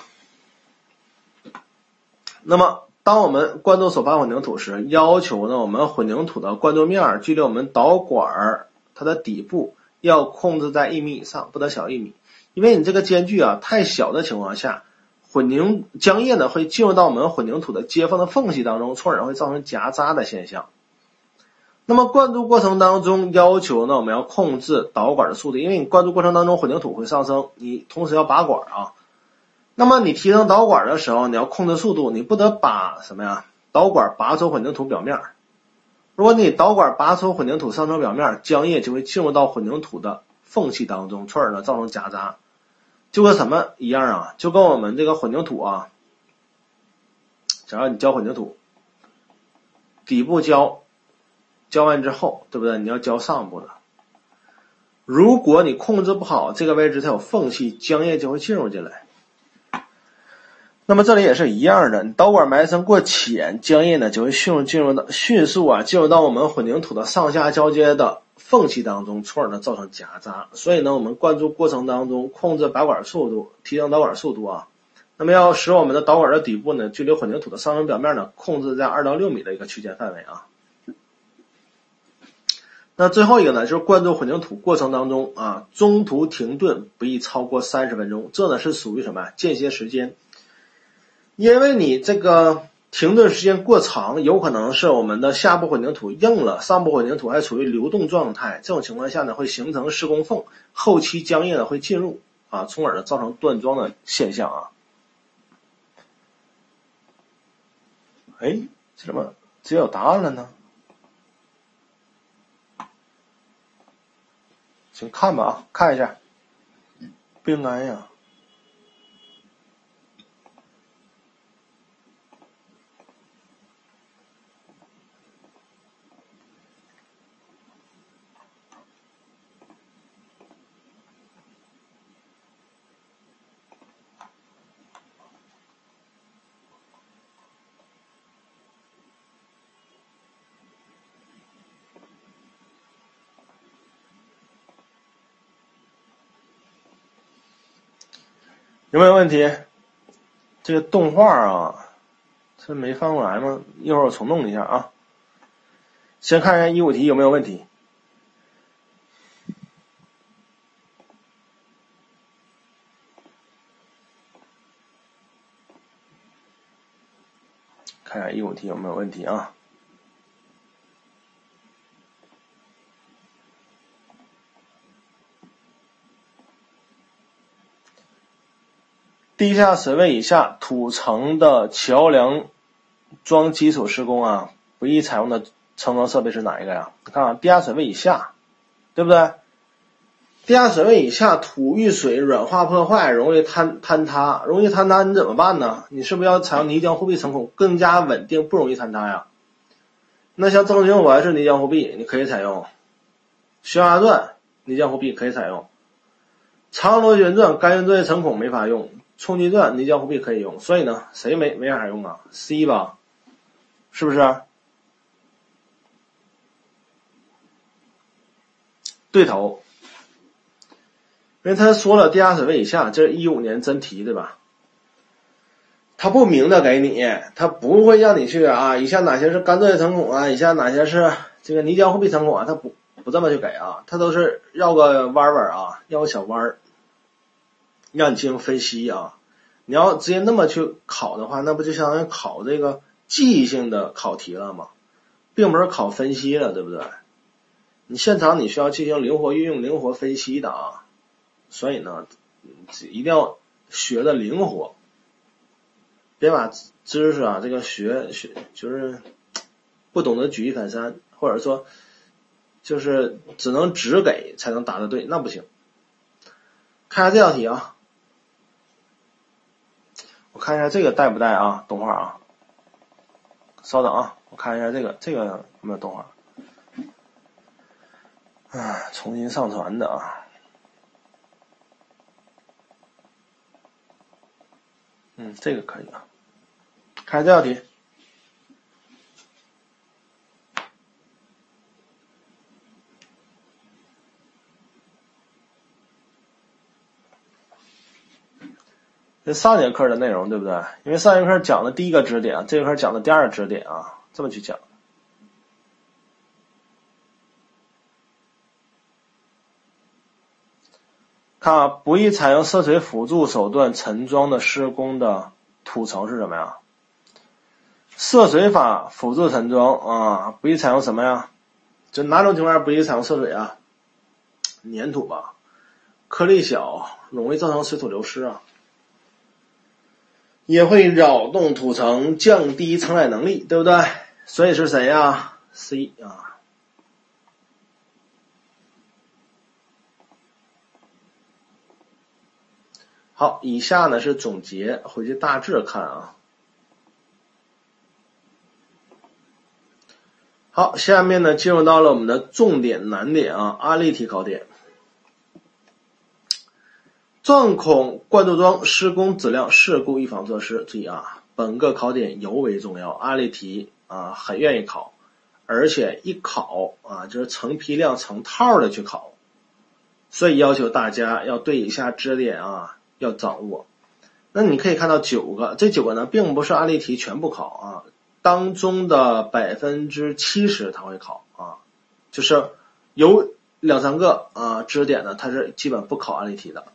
那么当我们灌注手扒混凝土时，要求呢我们混凝土的灌注面距离我们导管它的底部要控制在一米以上，不得小于一米。因为你这个间距啊太小的情况下，混凝浆液呢会进入到我们混凝土的接缝的缝隙当中，从而会造成夹渣的现象。那么灌注过程当中要求呢，我们要控制导管的速度，因为你灌注过程当中混凝土会上升，你同时要拔管啊。那么你提升导管的时候，你要控制速度，你不得把什么呀导管拔出混凝土表面。如果你导管拔出混凝土上层表面，浆液就会进入到混凝土的缝隙当中，从而呢造成夹渣。就跟什么一样啊？就跟我们这个混凝土啊，假如你浇混凝土，底部浇，浇完之后，对不对？你要浇上部的。如果你控制不好这个位置，它有缝隙，浆液就会进入进来。那么这里也是一样的，你导管埋深过浅，浆液呢就会迅速进入到迅速啊进入到我们混凝土的上下交接的。缝隙当中，从而呢造成夹扎。所以呢，我们灌注过程当中控制拔管速度，提升导管速度啊。那么要使我们的导管的底部呢，距离混凝土的上层表面呢，控制在二到六米的一个区间范围啊。那最后一个呢，就是灌注混凝土过程当中啊，中途停顿不宜超过三十分钟。这呢是属于什么间歇时间？因为你这个。停顿时间过长，有可能是我们的下部混凝土硬了，上部混凝土还处于流动状态。这种情况下呢，会形成施工缝，后期浆液呢会进入啊，从而呢造成断桩的现象啊。哎，怎么直接有答案了呢？请看吧啊，看一下，不应该呀。有没有问题？这个动画啊，这没翻过来吗？一会儿我重弄一下啊。先看一下一五题有没有问题。看一下一五题有没有问题啊？地下水位以下土层的桥梁桩基础施工啊，不宜采用的承装设备是哪一个呀？你看啊，地下水位以下，对不对？地下水位以下，土遇水软化破坏，容易坍坍塌，容易坍塌，你怎么办呢？你是不是要采用泥浆护壁成孔，更加稳定，不容易坍塌呀？那像正经环式泥浆护壁，你可以采用；悬崖钻泥浆护壁可以采用；长螺旋钻干运作业层孔没法用。冲击钻泥浆护壁可以用，所以呢，谁没没啥用啊？C 吧，是不是？对头，因为他说了地下水位以下，这是一五年真题对吧？他不明的给你，他不会让你去啊，以下哪些是干作业层孔啊？以下哪些是这个泥浆护壁成孔啊？他不不这么去给啊，他都是绕个弯弯啊，绕个小弯儿。让你进行分析啊！你要直接那么去考的话，那不就相当于考这个记忆性的考题了吗？并不是考分析了，对不对？你现场你需要进行灵活运用、灵活分析的啊！所以呢，一定要学的灵活，别把知识啊这个学学就是不懂得举一反三，或者说就是只能只给才能答的对，那不行。看下这道题啊。看一下这个带不带啊？动画啊，稍等啊，我看一下这个，这个没有动画？啊，重新上传的啊。嗯，这个可以啊。看这道题。这上节课的内容对不对？因为上节课讲的第一个知识点，这节课讲的第二个知识点啊，这么去讲。看啊，不宜采用涉水辅助手段沉桩的施工的土层是什么呀？涉水法辅助沉桩啊，不宜采用什么呀？就哪种情况下不宜采用涉水啊？粘土吧，颗粒小，容易造成水土流失啊。也会扰动土层，降低承载能力，对不对？所以是谁呀？C 啊。好，以下呢是总结，回去大致看啊。好，下面呢进入到了我们的重点难点啊，案例题考点。钻孔灌注桩施工质量事故预防措施，注意啊，本个考点尤为重要，案例题啊很愿意考，而且一考啊就是成批量成套的去考，所以要求大家要对以下知识点啊要掌握。那你可以看到九个，这九个呢并不是案例题全部考啊，当中的百分之七十他会考啊，就是有两三个啊知识点呢，它是基本不考案例题的。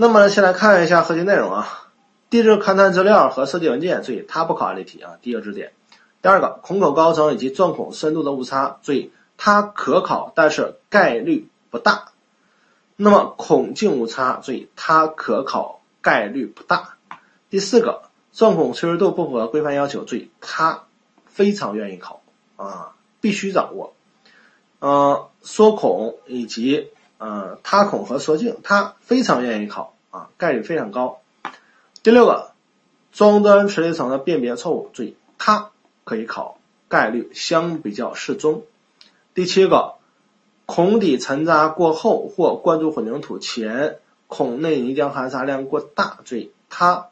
那么先来看一下核心内容啊，地质勘探资料和设计文件，注意它不考案例题啊。第一个知识点，第二个孔口高程以及钻孔深度的误差，注意它可考，但是概率不大。那么孔径误差，注意它可考，概率不大。第四个，钻孔垂直度不符合规范要求，注意它非常愿意考啊，必须掌握。呃，缩孔以及。呃，塌孔和缩径，它非常愿意考啊，概率非常高。第六个，装端垂直层的辨别错误，注意它可以考，概率相比较适中。第七个，孔底沉渣过厚或灌注混凝土前，孔内泥浆含沙量过大，注意它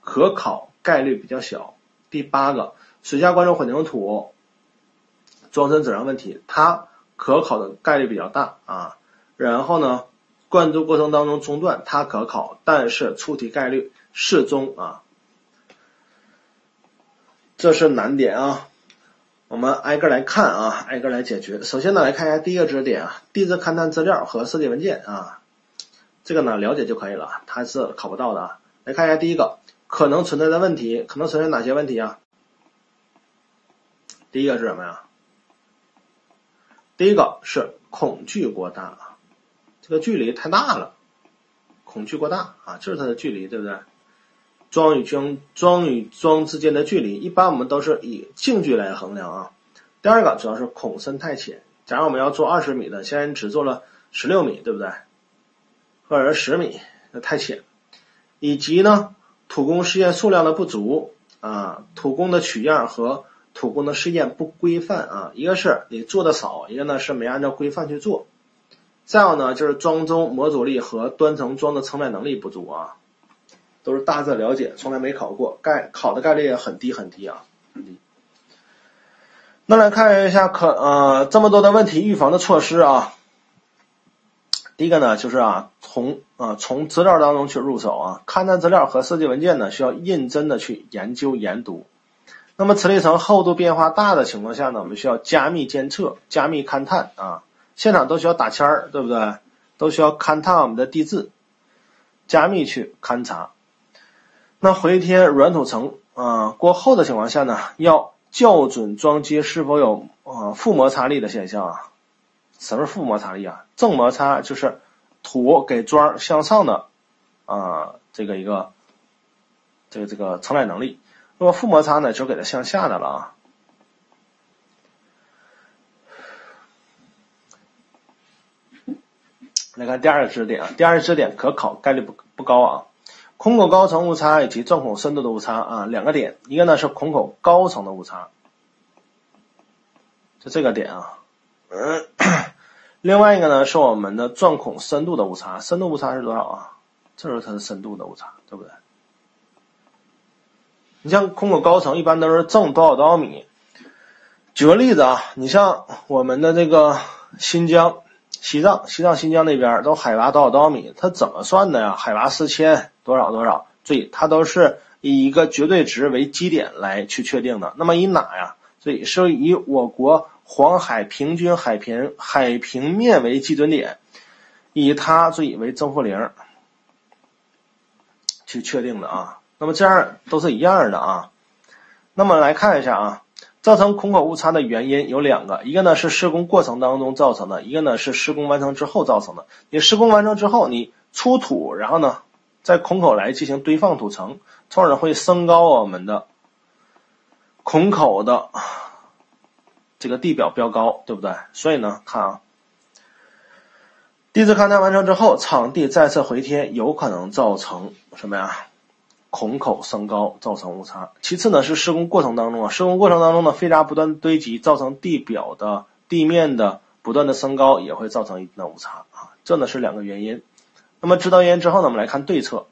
可考，概率比较小。第八个，水下灌注混凝土装身质量问题，它可考的概率比较大啊。然后呢，灌注过程当中中断，它可考，但是出题概率适中啊。这是难点啊。我们挨个来看啊，挨个来解决。首先呢，来看一下第一个知识点啊，地质勘探资料和设计文件啊，这个呢了解就可以了，它是考不到的啊。来看一下第一个可能存在的问题，可能存在哪些问题啊？第一个是什么呀？第一个是恐惧过大啊，这个距离太大了，孔距过大啊，这是它的距离，对不对？桩与桩桩与桩之间的距离，一般我们都是以径距来衡量啊。第二个主要是孔深太浅，假如我们要做二十米的，现在只做了十六米，对不对？或者是十米，那太浅。以及呢，土工试验数量的不足啊，土工的取样和土工的试验不规范啊，一个是你做的少，一个呢是没按照规范去做。再有呢，就是桩中模阻力和端层桩的承载能力不足啊。都是大致了解，从来没考过，概考的概率也很低很低啊，很低。那来看一下可呃这么多的问题预防的措施啊。第一个呢就是啊从啊从资料当中去入手啊，勘探资料和设计文件呢需要认真的去研究研读。那么磁力层厚度变化大的情况下呢，我们需要加密监测、加密勘探啊，现场都需要打签儿，对不对？都需要勘探我们的地质，加密去勘察。那回填软土层啊过厚的情况下呢，要校准桩基是否有啊负摩擦力的现象啊？什么是负摩擦力啊？正摩擦就是土给桩向上的啊这个一个这个这个承载能力，那么负摩擦呢就给它向下的了啊。来看第二个知识点啊，第二个知识点可考概率不不高啊。孔口高层误差以及钻孔深度的误差啊，两个点，一个呢是孔口高层的误差，就这个点啊，嗯，另外一个呢是我们的钻孔深度的误差，深度误差是多少啊？这是它的深度的误差，对不对？你像孔口高层一般都是正多少多少米，举个例子啊，你像我们的这个新疆。西藏、西藏、新疆那边都海拔多少多少米？它怎么算的呀？海拔四千多少多少？注意，它都是以一个绝对值为基点来去确定的。那么以哪呀？所以是以我国黄海平均海平海平面为基准点，以它注意为正负零去确定的啊。那么这样都是一样的啊。那么来看一下啊。造成孔口误差的原因有两个，一个呢是施工过程当中造成的，一个呢是施工完成之后造成的。你施工完成之后，你出土，然后呢在孔口来进行堆放土层，从而会升高我们的孔口的这个地表标高，对不对？所以呢，看啊，地质勘探完成之后，场地再次回填，有可能造成什么呀？孔口升高造成误差，其次呢是施工过程当中啊，施工过程当中呢废渣不断堆积，造成地表的地面的不断的升高，也会造成一定的误差啊，这呢是两个原因。那么知道原因之后呢，我们来看对策，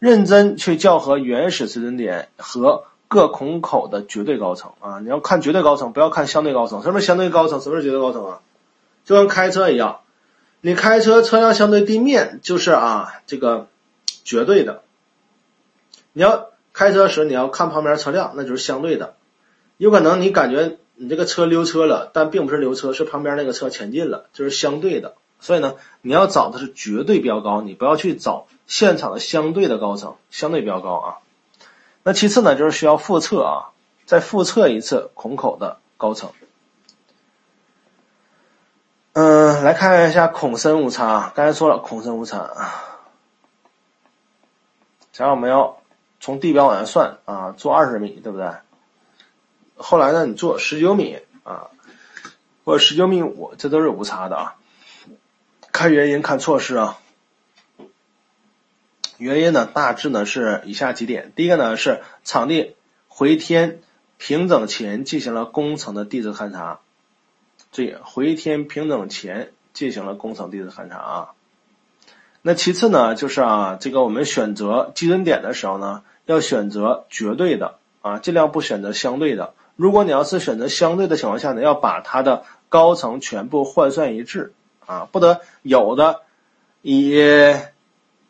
认真去校核原始时针点和各孔口的绝对高层啊，你要看绝对高层，不要看相对高层。什么是相对高层？什么是绝对高层啊？就跟开车一样，你开车车辆相对地面就是啊这个绝对的。你要开车时，你要看旁边车辆，那就是相对的。有可能你感觉你这个车溜车了，但并不是溜车，是旁边那个车前进了，就是相对的。所以呢，你要找的是绝对标高，你不要去找现场的相对的高层，相对标高啊。那其次呢，就是需要复测啊，再复测一次孔口的高层。嗯，来看一下孔深误差，刚才说了孔深误差，假如我们要。从地表往下算啊，做二十米，对不对？后来呢，你做十九米啊，或者十九米五，这都是误差的啊。看原因，看措施啊。原因呢，大致呢是以下几点：第一个呢是场地回填平整前进行了工程的地质勘察，注意回填平整前进行了工程地质勘察啊。那其次呢，就是啊，这个我们选择基准点的时候呢。要选择绝对的啊，尽量不选择相对的。如果你要是选择相对的情况下呢，要把它的高层全部换算一致啊，不得有的以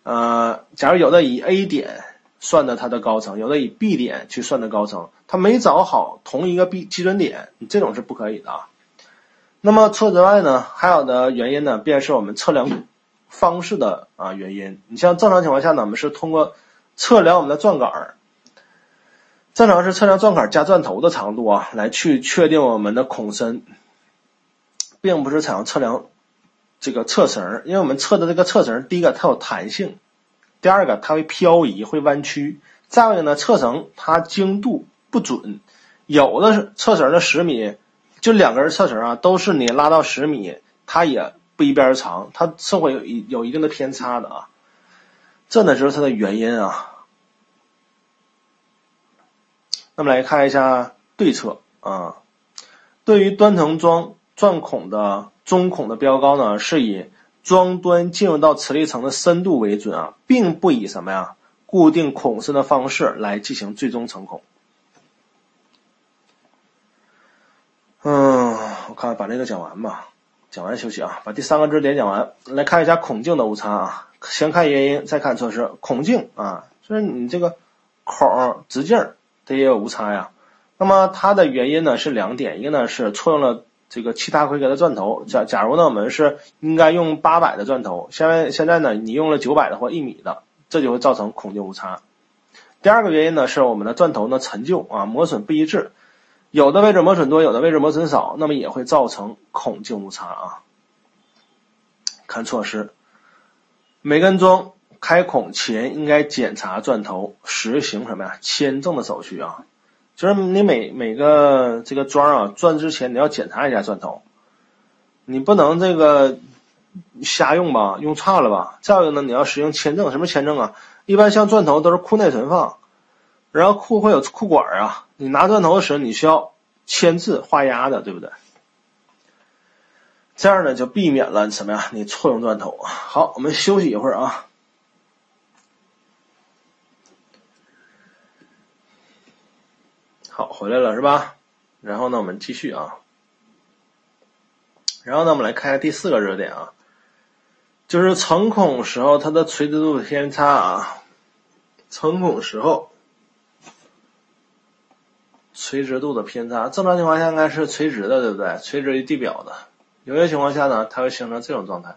呃，假如有的以 A 点算的它的高层，有的以 B 点去算的高层，它没找好同一个 B 基准点，这种是不可以的啊。那么除此之外呢，还有的原因呢，便是我们测量方式的啊原因。你像正常情况下呢，我们是通过测量我们的钻杆儿，正常是测量钻杆加钻头的长度啊，来去确定我们的孔深，并不是采用测量这个侧绳，因为我们测的这个侧绳，第一个它有弹性，第二个它会漂移会弯曲，再一个呢，侧绳它精度不准，有的侧绳的十米。就两根侧绳啊，都是你拉到十米，它也不一边长，它是会有有一定的偏差的啊。这呢就是它的原因啊。那么来看一下对策啊，对于端层桩钻孔的中孔的标高呢，是以桩端进入到磁力层的深度为准啊，并不以什么呀固定孔深的方式来进行最终成孔。嗯，我看把这个讲完吧，讲完休息啊，把第三个知识点讲完，来看一下孔径的误差啊。先看原因，再看措施。孔径啊，就是你这个孔直径这也有误差呀。那么它的原因呢是两点，一个呢是错用了这个其他规格的钻头。假假如呢我们是应该用八百的钻头，现在现在呢你用了九百的或一米的，这就会造成孔径误差。第二个原因呢是我们的钻头呢陈旧啊，磨损不一致。有的位置磨损多，有的位置磨损少，那么也会造成孔径误差啊。看措施，每根桩开孔前应该检查钻头，实行什么呀？签证的手续啊，就是你每每个这个桩啊钻之前你要检查一下钻头，你不能这个瞎用吧，用差了吧？再一个呢，你要实行签证，什么签证啊？一般像钻头都是库内存放。然后库会有库管啊，你拿钻头的时候你需要签字画押的，对不对？这样呢就避免了什么呀？你错用钻头。好，我们休息一会儿啊。好，回来了是吧？然后呢，我们继续啊。然后呢，我们来看一下第四个热点啊，就是成孔时候它的垂直度偏差啊，成孔时候。垂直度的偏差，正常情况下应该是垂直的，对不对？垂直于地表的。有些情况下呢，它会形成这种状态。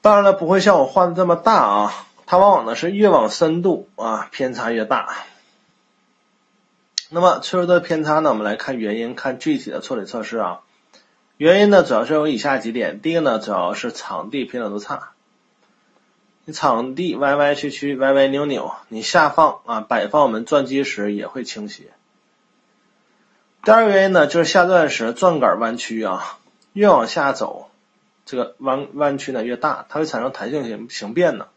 当然了，不会像我画的这么大啊，它往往呢是越往深度啊偏差越大。那么垂直的偏差呢，我们来看原因，看具体的处理测试啊。原因呢主要是有以下几点，第一个呢主要是场地平整度差。你场地歪歪曲曲、歪歪扭扭，你下放啊摆放我们钻机时也会倾斜。第二个原因呢，就是下钻时钻杆弯曲啊，越往下走，这个弯弯曲呢越大，它会产生弹性形形变的。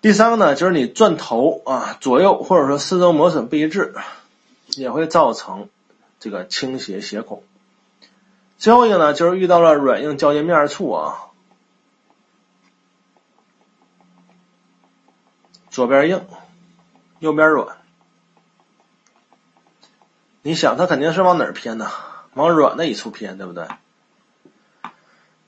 第三个呢，就是你钻头啊左右或者说四周磨损不一致，也会造成这个倾斜斜孔。最后一个呢，就是遇到了软硬交接面处啊。左边硬，右边软，你想它肯定是往哪偏呢？往软的一处偏，对不对？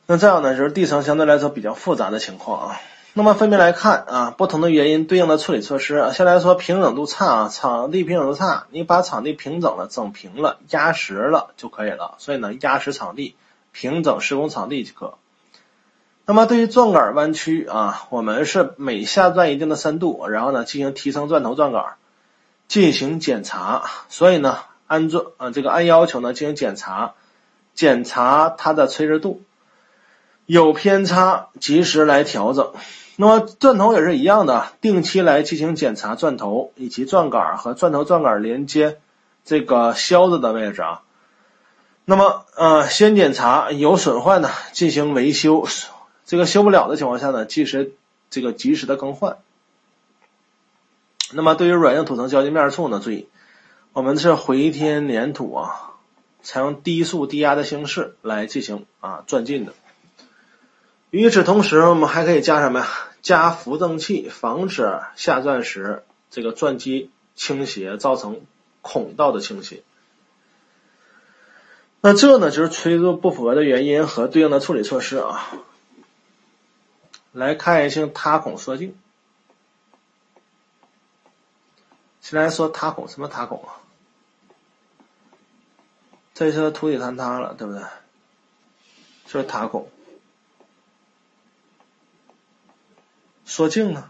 那这样呢，就是地层相对来说比较复杂的情况啊。那么分别来看啊，不同的原因对应的处理措施啊。先来说平整度差啊，场地平整度差，你把场地平整了、整平了、压实了就可以了。所以呢，压实场地、平整施工场地即可。那么对于钻杆弯曲啊，我们是每下钻一定的深度，然后呢进行提升钻头钻杆进行检查。所以呢，按钻呃这个按要求呢进行检查，检查它的垂直度有偏差，及时来调整。那么钻头也是一样的，定期来进行检查钻头以及钻杆和钻头钻杆连接这个销子的位置啊。那么呃先检查有损坏呢进行维修。这个修不了的情况下呢，及时这个及时的更换。那么对于软硬土层交界面处呢，注意我们是回填粘土啊，采用低速低压的形式来进行啊钻进的。与此同时，我们还可以加什么呀？加扶正器，防止下钻时这个钻机倾斜，造成孔道的倾斜。那这呢就是垂直度不符合的原因和对应的处理措施啊。来看一下塌孔缩镜。先来说塌孔，什么塌孔啊？这是土体坍塌了，对不对？这是塌孔。缩镜呢？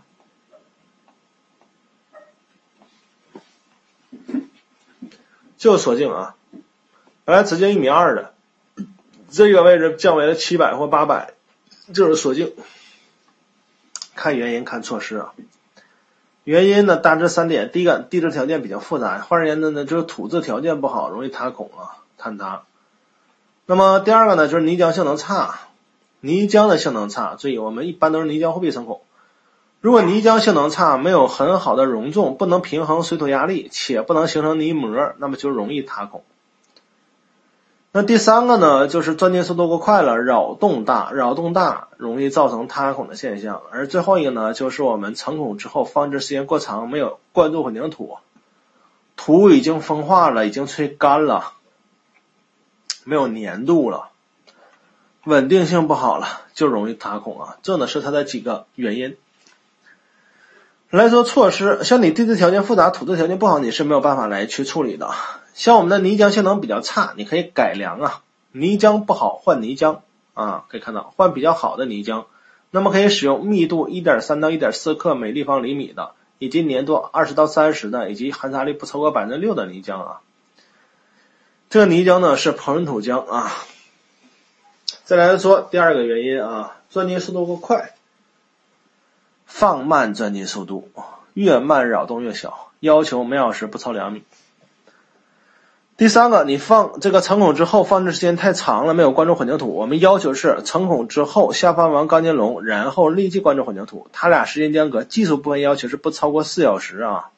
就是缩镜啊！本来直径一米二的，这个位置降为了七百或八百，就是缩镜。看原因，看措施啊。原因呢，大致三点：第一个，地质条件比较复杂；换而言之呢，就是土质条件不好，容易塌孔啊，坍塌。那么第二个呢，就是泥浆性能差，泥浆的性能差。注意，我们一般都是泥浆货币成孔。如果泥浆性能差，没有很好的容重，不能平衡水土压力，且不能形成泥膜，那么就容易塌孔。那第三个呢，就是钻进速度过快了，扰动大，扰动大容易造成塌孔的现象。而最后一个呢，就是我们成孔之后放置时间过长，没有灌注混凝土，土已经风化了，已经吹干了，没有粘度了，稳定性不好了，就容易塌孔啊。这呢是它的几个原因。来说措施，像你地质条件复杂、土质条件不好，你是没有办法来去处理的。像我们的泥浆性能比较差，你可以改良啊。泥浆不好换泥浆啊，可以看到换比较好的泥浆。那么可以使用密度一点三到一点四克每立方厘米的，以及粘度二十到三十的，以及含沙率不超过百分之六的泥浆啊。这个泥浆呢是膨润土浆啊。再来说第二个原因啊，钻进速度过快。放慢钻进速度，越慢扰动越小，要求每小时不超两米。第三个，你放这个成孔之后放置时间太长了，没有灌注混凝土。我们要求是成孔之后下放完钢筋笼，然后立即灌注混凝土。它俩时间间隔，技术部分要求是不超过四小时啊。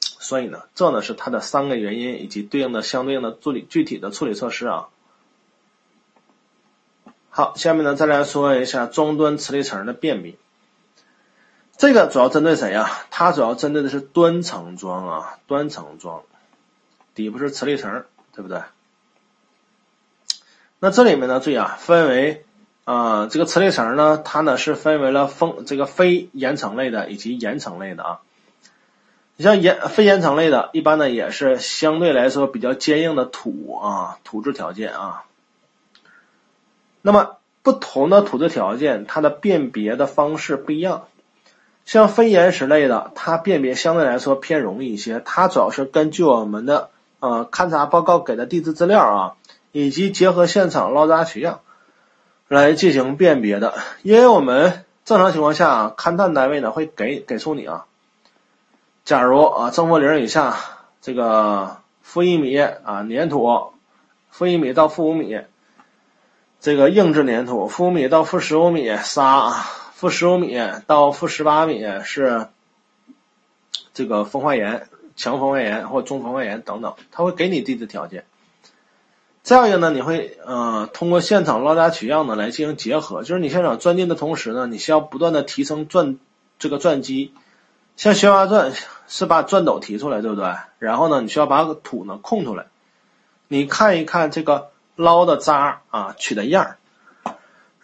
所以呢，这呢是它的三个原因以及对应的相对应的处理具体的处理措施啊。好，下面呢再来说一下中端磁力层的辨别。这个主要针对谁呀？它主要针对的是端层桩啊，端层桩，底部是磁力层，对不对？那这里面呢，注意啊，分为啊，这个磁力层呢，它呢是分为了风这个非岩层类的以及岩层类的啊。你像岩非岩层类的，一般呢也是相对来说比较坚硬的土啊，土质条件啊。那么不同的土质条件，它的辨别的方式不一样。像非岩石类的，它辨别相对来说偏容易一些。它主要是根据我们的呃勘察报告给的地质资料啊，以及结合现场捞渣取样来进行辨别的。因为我们正常情况下勘探单位呢会给给出你啊，假如啊正负零以下，这个负一米啊粘土，负一米到负五米，这个硬质粘土，负五米到负十五米沙。负十五米到负十八米是这个风化岩、强风化岩或中风化岩等等，它会给你地质条件。再一个呢，你会呃通过现场捞渣取样呢来进行结合，就是你现场钻进的同时呢，你需要不断的提升钻这个钻机，像悬挖钻是把钻斗提出来，对不对？然后呢，你需要把土呢空出来，你看一看这个捞的渣啊取的样儿。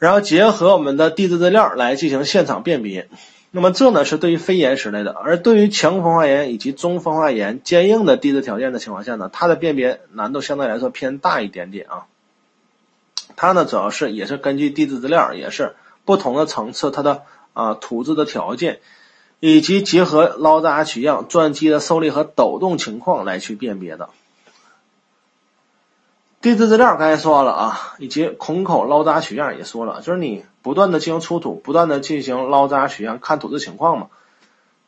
然后结合我们的地质资料来进行现场辨别，那么这呢是对于非岩石类的，而对于强风化岩以及中风化岩坚硬的地质条件的情况下呢，它的辨别难度相对来说偏大一点点啊。它呢主要是也是根据地质资料，也是不同的层次它的啊土质的条件，以及结合捞渣取样钻机的受力和抖动情况来去辨别的。地质资料刚才说了啊，以及孔口捞渣取样也说了，就是你不断的进行出土，不断的进行捞渣取样，看土质情况嘛，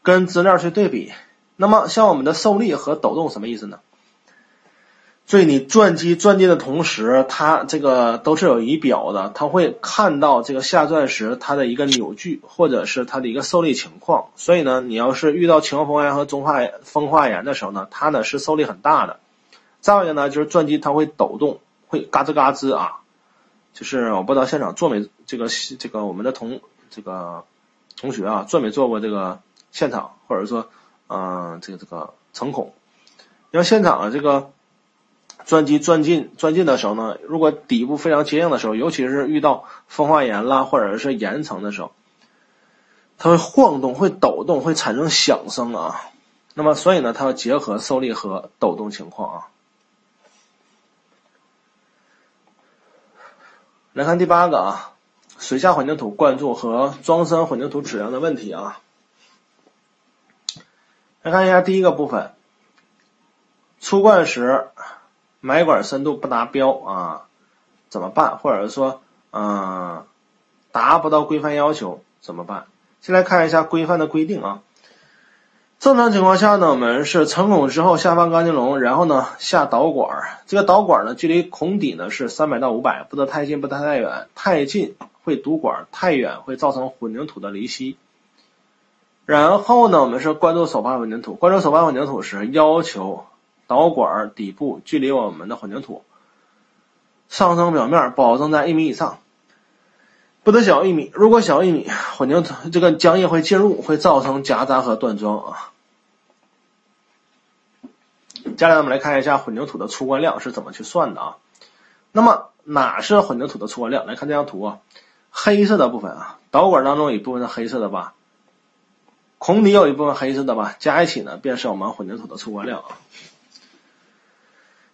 跟资料去对比。那么像我们的受力和抖动什么意思呢？所以你钻机钻进的同时，它这个都是有仪表的，它会看到这个下钻时它的一个扭矩或者是它的一个受力情况。所以呢，你要是遇到强风岩和中化风化岩的时候呢，它呢是受力很大的。再一个呢，就是钻机它会抖动，会嘎吱嘎吱啊，就是我不知道现场做没这个这个我们的同这个同学啊，做没做过这个现场，或者说嗯这个这个成孔，因为现场啊这个钻机钻进钻进的时候呢，如果底部非常坚硬的时候，尤其是遇到风化岩啦或者是岩层的时候，它会晃动、会抖动、会产生响声啊。那么所以呢，它要结合受力和抖动情况啊。来看第八个啊，水下混凝土灌注和装深混凝土质量的问题啊。来看一下第一个部分，出灌时。埋管深度不达标啊，怎么办？或者说，嗯，达不到规范要求怎么办？先来看一下规范的规定啊。正常情况下呢，我们是成孔之后下放钢筋笼，然后呢下导管。这个导管呢，距离孔底呢是三百到五百，不得太近，不得太远。太近会堵管，太远会造成混凝土的离析。然后呢，我们是灌注手扒混凝土。灌注手扒混凝土时要求。导管底部距离我们的混凝土上升表面保证在一米以上，不得小一米。如果小一米，混凝土这个浆液会进入，会造成夹杂和断桩啊。接下来我们来看一下混凝土的粗灌量是怎么去算的啊。那么哪是混凝土的粗灌量？来看这张图啊，黑色的部分啊，导管当中有一部分是黑色的吧，孔底有一部分黑色的吧，加一起呢便是我们混凝土的粗灌量啊。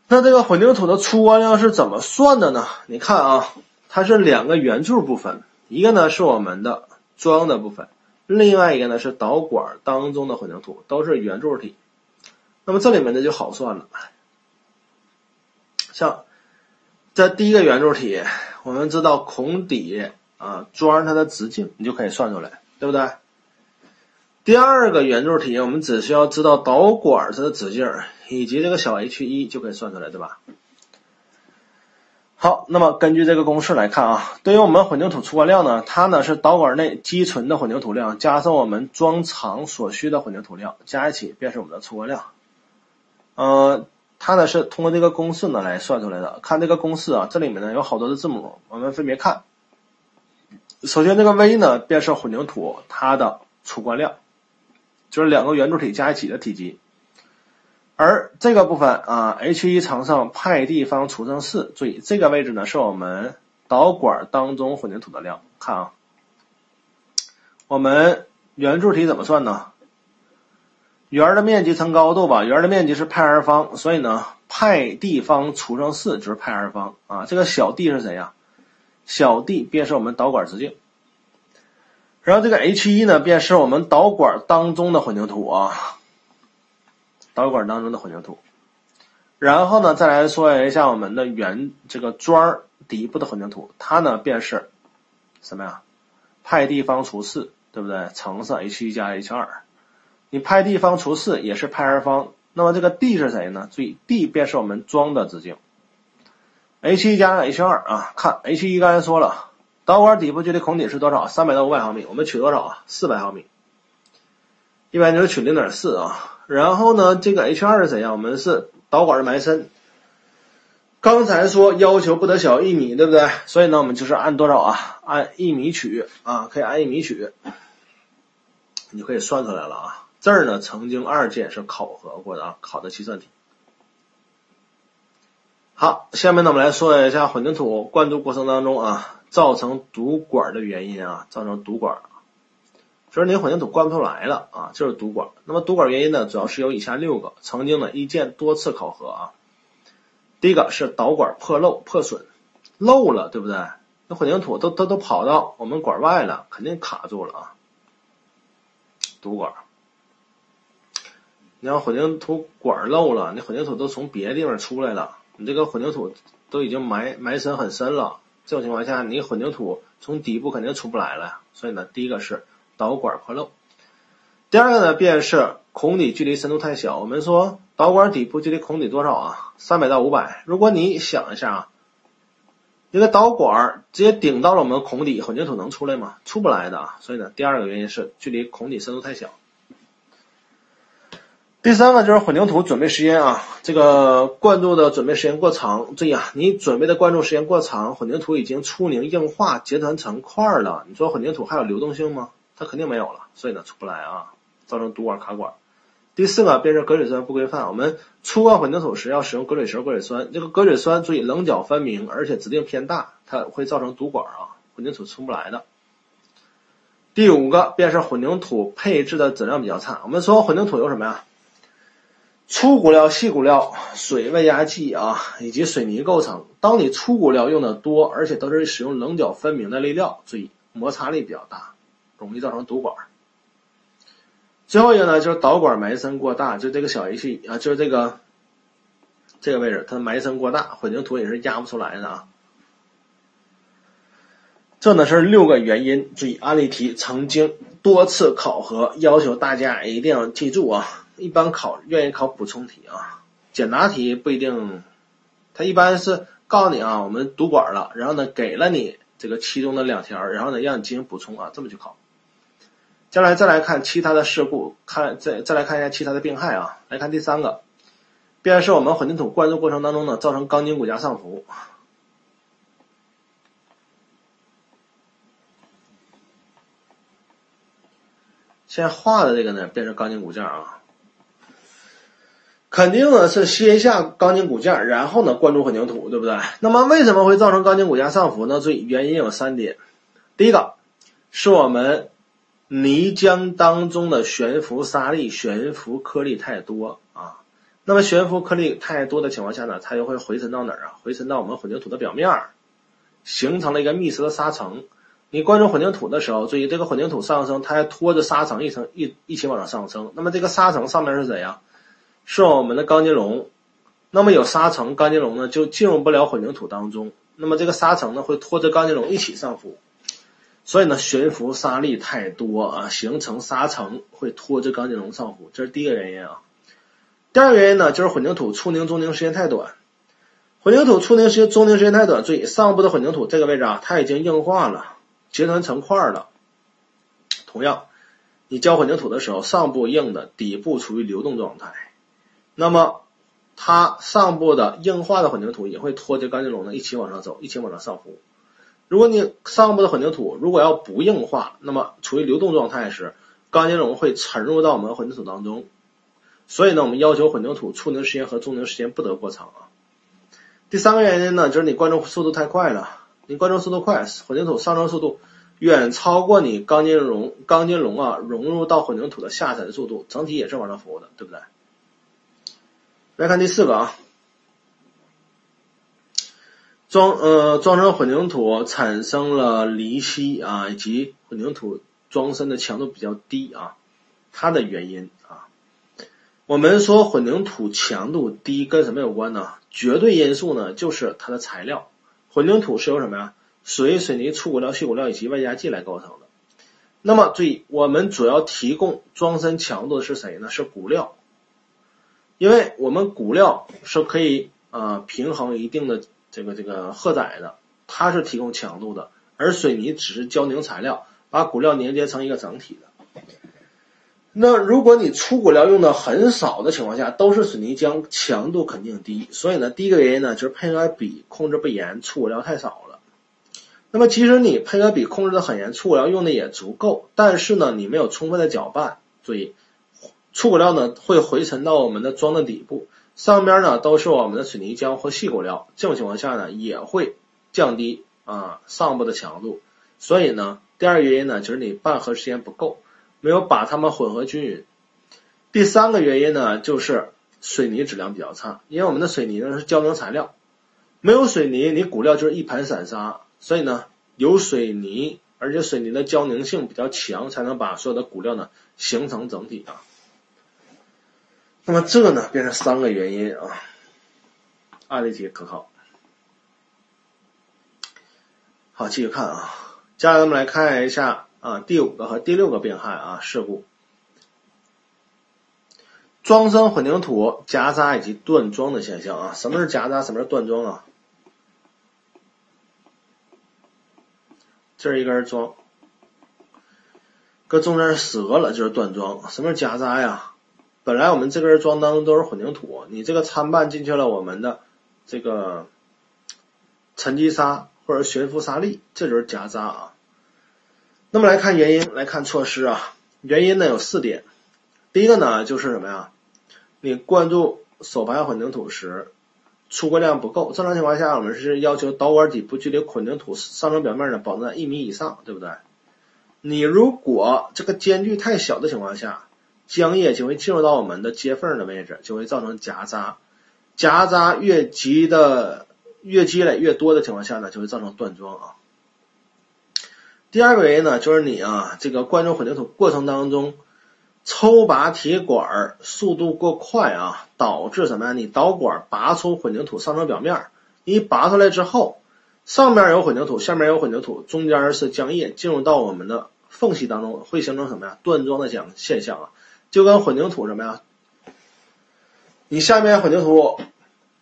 那这个混凝土的粗灌量是怎么算的呢？你看啊，它是两个圆柱部分，一个呢是我们的桩的部分，另外一个呢是导管当中的混凝土，都是圆柱体。那么这里面的就好算了，像这第一个圆柱体，我们知道孔底啊桩它的直径，你就可以算出来，对不对？第二个圆柱体，我们只需要知道导管它的直径以及这个小 h 一就可以算出来，对吧？好，那么根据这个公式来看啊，对于我们混凝土粗灌量呢，它呢是导管内积存的混凝土量加上我们装场所需的混凝土量加一起便是我们的粗灌量。呃，它呢是通过这个公式呢来算出来的。看这个公式啊，这里面呢有好多的字母，我们分别看。首先这个 V 呢便是混凝土它的储罐量。就是两个圆柱体加一起的体积，而这个部分啊，H 一乘上派地方除上四，注意这个位置呢是我们导管当中混凝土的量。看啊，我们圆柱体怎么算呢？圆的面积乘高度吧，圆的面积是派 r 方，所以呢派地方除上四就是派 r 方啊。这个小 d 是谁呀？小 d 便是我们导管直径。然后这个 H 一呢，便是我们导管当中的混凝土啊，导管当中的混凝土。然后呢，再来说一下我们的圆这个砖底部的混凝土，它呢便是什么呀？派地方除四，对不对？乘上 H 一加 H 二，你派地方除四也是派 r 方。那么这个 D 是谁呢？注意，D 便是我们桩的直径。H 一加上 H 二啊，看 H 一刚才说了。导管底部距离孔底是多少？三百到五百毫米，我们取多少啊？四百毫米，一般就是取零点四啊。然后呢，这个 H 二是谁呀？我们是导管的埋深。刚才说要求不得小于一米，对不对？所以呢，我们就是按多少啊？按一米取啊，可以按一米取，你就可以算出来了啊。这儿呢，曾经二届是考核过的啊，考的计算题。好，下面呢，我们来说一下混凝土灌注过程当中啊。造成堵管的原因啊，造成堵管，就是你混凝土灌不出来了啊，就是堵管。那么堵管原因呢，主要是有以下六个，曾经呢一建多次考核啊。第一个是导管破漏破损，漏了对不对？那混凝土都都都跑到我们管外了，肯定卡住了啊，堵管。你要混凝土管漏了，那混凝土都从别的地方出来了，你这个混凝土都已经埋埋深很深了。这种情况下，你混凝土从底部肯定出不来了，所以呢，第一个是导管破漏，第二个呢，便是孔底距离深度太小。我们说导管底部距离孔底多少啊？三百到五百。如果你想一下啊，一个导管直接顶到了我们孔底，混凝土能出来吗？出不来的啊。所以呢，第二个原因是距离孔底深度太小。第三个就是混凝土准备时间啊，这个灌注的准备时间过长。注意啊，你准备的灌注时间过长，混凝土已经粗凝硬化结团成块了。你说混凝土还有流动性吗？它肯定没有了，所以呢出不来啊，造成堵管卡管。第四个，便是隔水酸不规范。我们粗灌混凝土时要使用隔水石、隔水酸。这个隔水酸注意棱角分明，而且直径偏大，它会造成堵管啊，混凝土出不来的。第五个，便是混凝土配置的质量比较差。我们说混凝土有什么呀？粗骨料、细骨料、水位压剂啊，以及水泥构成。当你粗骨料用的多，而且都是使用棱角分明的粒料，注意摩擦力比较大，容易造成堵管。最后一个呢，就是导管埋深过大，就这个小 H 啊，就是这个这个位置，它埋深过大，混凝土也是压不出来的啊。这呢是六个原因，注意案例题曾经多次考核，要求大家一定要记住啊。一般考愿意考补充题啊，简答题不一定，他一般是告诉你啊，我们堵管了，然后呢给了你这个其中的两条，然后呢让你进行补充啊，这么去考。接下来再来看其他的事故，看再再来看一下其他的病害啊，来看第三个，便是我们混凝土灌注过程当中呢，造成钢筋骨架上浮。现在画的这个呢，变成钢筋骨架啊。肯定呢是先下钢筋骨架，然后呢灌注混凝土，对不对？那么为什么会造成钢筋骨架上浮呢？注意原因有三点。第一个是我们泥浆当中的悬浮沙粒、悬浮颗粒太多啊。那么悬浮颗粒太多的情况下呢，它就会回沉到哪儿啊？回沉到我们混凝土的表面，形成了一个密实的沙层。你灌注混凝土的时候，注意这个混凝土上升，它还拖着沙层一层一一起往上上升。那么这个沙层上面是怎样？是我们的钢筋笼，那么有沙层，钢筋笼呢就进入不了混凝土当中。那么这个沙层呢会拖着钢筋笼一起上浮，所以呢悬浮沙粒太多啊，形成沙层会拖着钢筋笼上浮，这是第一个原因啊。第二个原因呢就是混凝土初凝中凝时间太短，混凝土初凝时间中凝时间太短，注意上部的混凝土这个位置啊它已经硬化了，结团成块了。同样，你浇混凝土的时候，上部硬的，底部处于流动状态。那么，它上部的硬化的混凝土也会拖着钢筋笼呢一起往上走，一起往上上浮。如果你上部的混凝土如果要不硬化，那么处于流动状态时，钢筋笼会沉入到我们混凝土当中。所以呢，我们要求混凝土粗凝时间和中凝时间不得过长啊。第三个原因呢，就是你灌注速度太快了，你灌注速度快，混凝土上升速度远超过你钢筋笼钢筋笼啊融入到混凝土的下沉速度，整体也是往上浮的，对不对？来看第四个啊，装呃装成混凝土产生了离析啊，以及混凝土装身的强度比较低啊，它的原因啊，我们说混凝土强度低跟什么有关呢？绝对因素呢就是它的材料，混凝土是由什么呀？水、水泥、粗骨料、细骨料以及外加剂来构成的。那么注意，我们主要提供装身强度的是谁呢？是骨料。因为我们骨料是可以呃平衡一定的这个这个荷载的，它是提供强度的，而水泥只是胶凝材料，把骨料凝结成一个整体的。那如果你粗骨料用的很少的情况下，都是水泥浆，强度肯定低。所以呢，第一个原因呢就是配合比控制不严，粗骨料太少了。那么即使你配合比控制的很严，粗骨料用的也足够，但是呢你没有充分的搅拌，注意。粗骨料呢会回沉到我们的桩的底部，上边呢都是我们的水泥浆或细骨料，这种情况下呢也会降低啊上部的强度。所以呢，第二个原因呢就是你拌合时间不够，没有把它们混合均匀。第三个原因呢就是水泥质量比较差，因为我们的水泥呢是胶凝材料，没有水泥你骨料就是一盘散沙，所以呢有水泥，而且水泥的胶凝性比较强，才能把所有的骨料呢形成整体啊。那么这呢，变成三个原因啊，案例题可考。好，继续看啊，接下来我们来看一下啊第五个和第六个病害啊事故，桩身混凝土夹杂以及断桩的现象啊。什么是夹杂？什么是断桩啊？这是一根桩，搁中间折了就是断桩。什么是夹杂呀？本来我们这根桩当中都是混凝土，你这个参半进去了我们的这个沉积沙或者悬浮沙粒，这就是夹杂啊。那么来看原因，来看措施啊。原因呢有四点。第一个呢就是什么呀？你灌注手排混凝土时，出锅量不够。正常情况下，我们是要求导管底部距离混凝土上层表面呢保证在一米以上，对不对？你如果这个间距太小的情况下，浆液就会进入到我们的接缝的位置，就会造成夹渣。夹渣越积的越积累越多的情况下呢，就会造成断桩啊。第二个原因呢，就是你啊这个灌注混凝土过程当中。抽拔铁管速度过快啊，导致什么呀？你导管拔出混凝土上层表面，你拔出来之后，上面有混凝土，下面有混凝土，中间是浆液进入到我们的缝隙当中，会形成什么呀？断桩的讲现象啊，就跟混凝土什么呀？你下面混凝土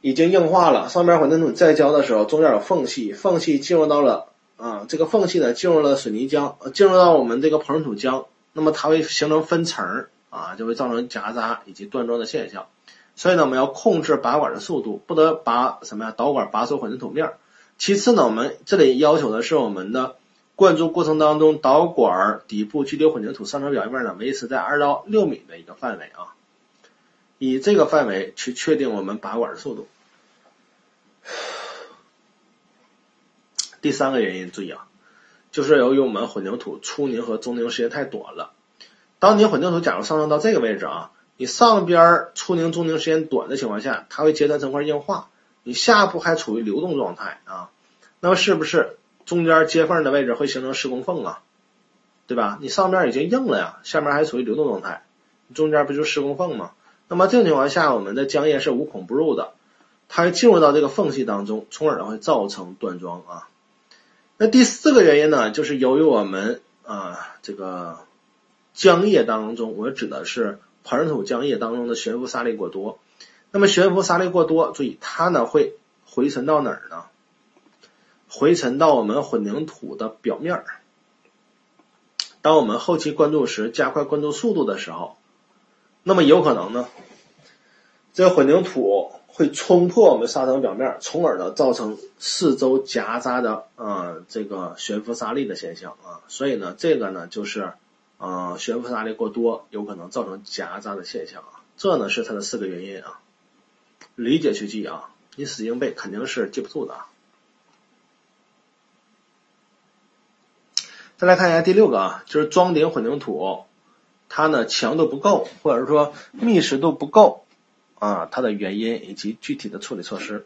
已经硬化了，上面混凝土再浇的时候，中间有缝隙，缝隙进入到了啊，这个缝隙呢进入了水泥浆，进入到我们这个混凝土浆。那么它会形成分层啊，就会造成夹渣以及断桩的现象。所以呢，我们要控制拔管的速度，不得拔什么呀？导管拔出混凝土面。其次呢，我们这里要求的是我们的灌注过程当中，导管底部距离混凝土上层表面呢维持在二到六米的一个范围啊，以这个范围去确定我们拔管的速度。第三个原因，注意啊。就是由于我们混凝土出凝和中凝时间太短了，当你混凝土假如上升到这个位置啊，你上边出凝中凝时间短的情况下，它会阶段成块硬化，你下部还处于流动状态啊，那么是不是中间接缝的位置会形成施工缝啊？对吧？你上面已经硬了呀，下面还处于流动状态，中间不就施工缝吗？那么这种情况下，我们的浆液是无孔不入的，它进入到这个缝隙当中，从而呢会造成断桩啊。那第四个原因呢，就是由于我们啊这个浆液当中，我指的是混凝土浆液当中的悬浮沙粒过多。那么悬浮沙粒过多，注意它呢会回沉到哪儿呢？回沉到我们混凝土的表面儿。当我们后期灌注时加快灌注速度的时候，那么有可能呢，这个混凝土。会冲破我们砂层表面，从而呢造成四周夹杂的啊这个悬浮沙粒的现象啊，所以呢这个呢就是啊悬浮沙粒过多，有可能造成夹杂的现象啊，这呢是它的四个原因啊，理解去记啊，你死硬背肯定是记不住的啊。再来看一下第六个啊，就是装顶混凝土，它呢强度不够，或者说密实度不够。啊，它的原因以及具体的处理措施。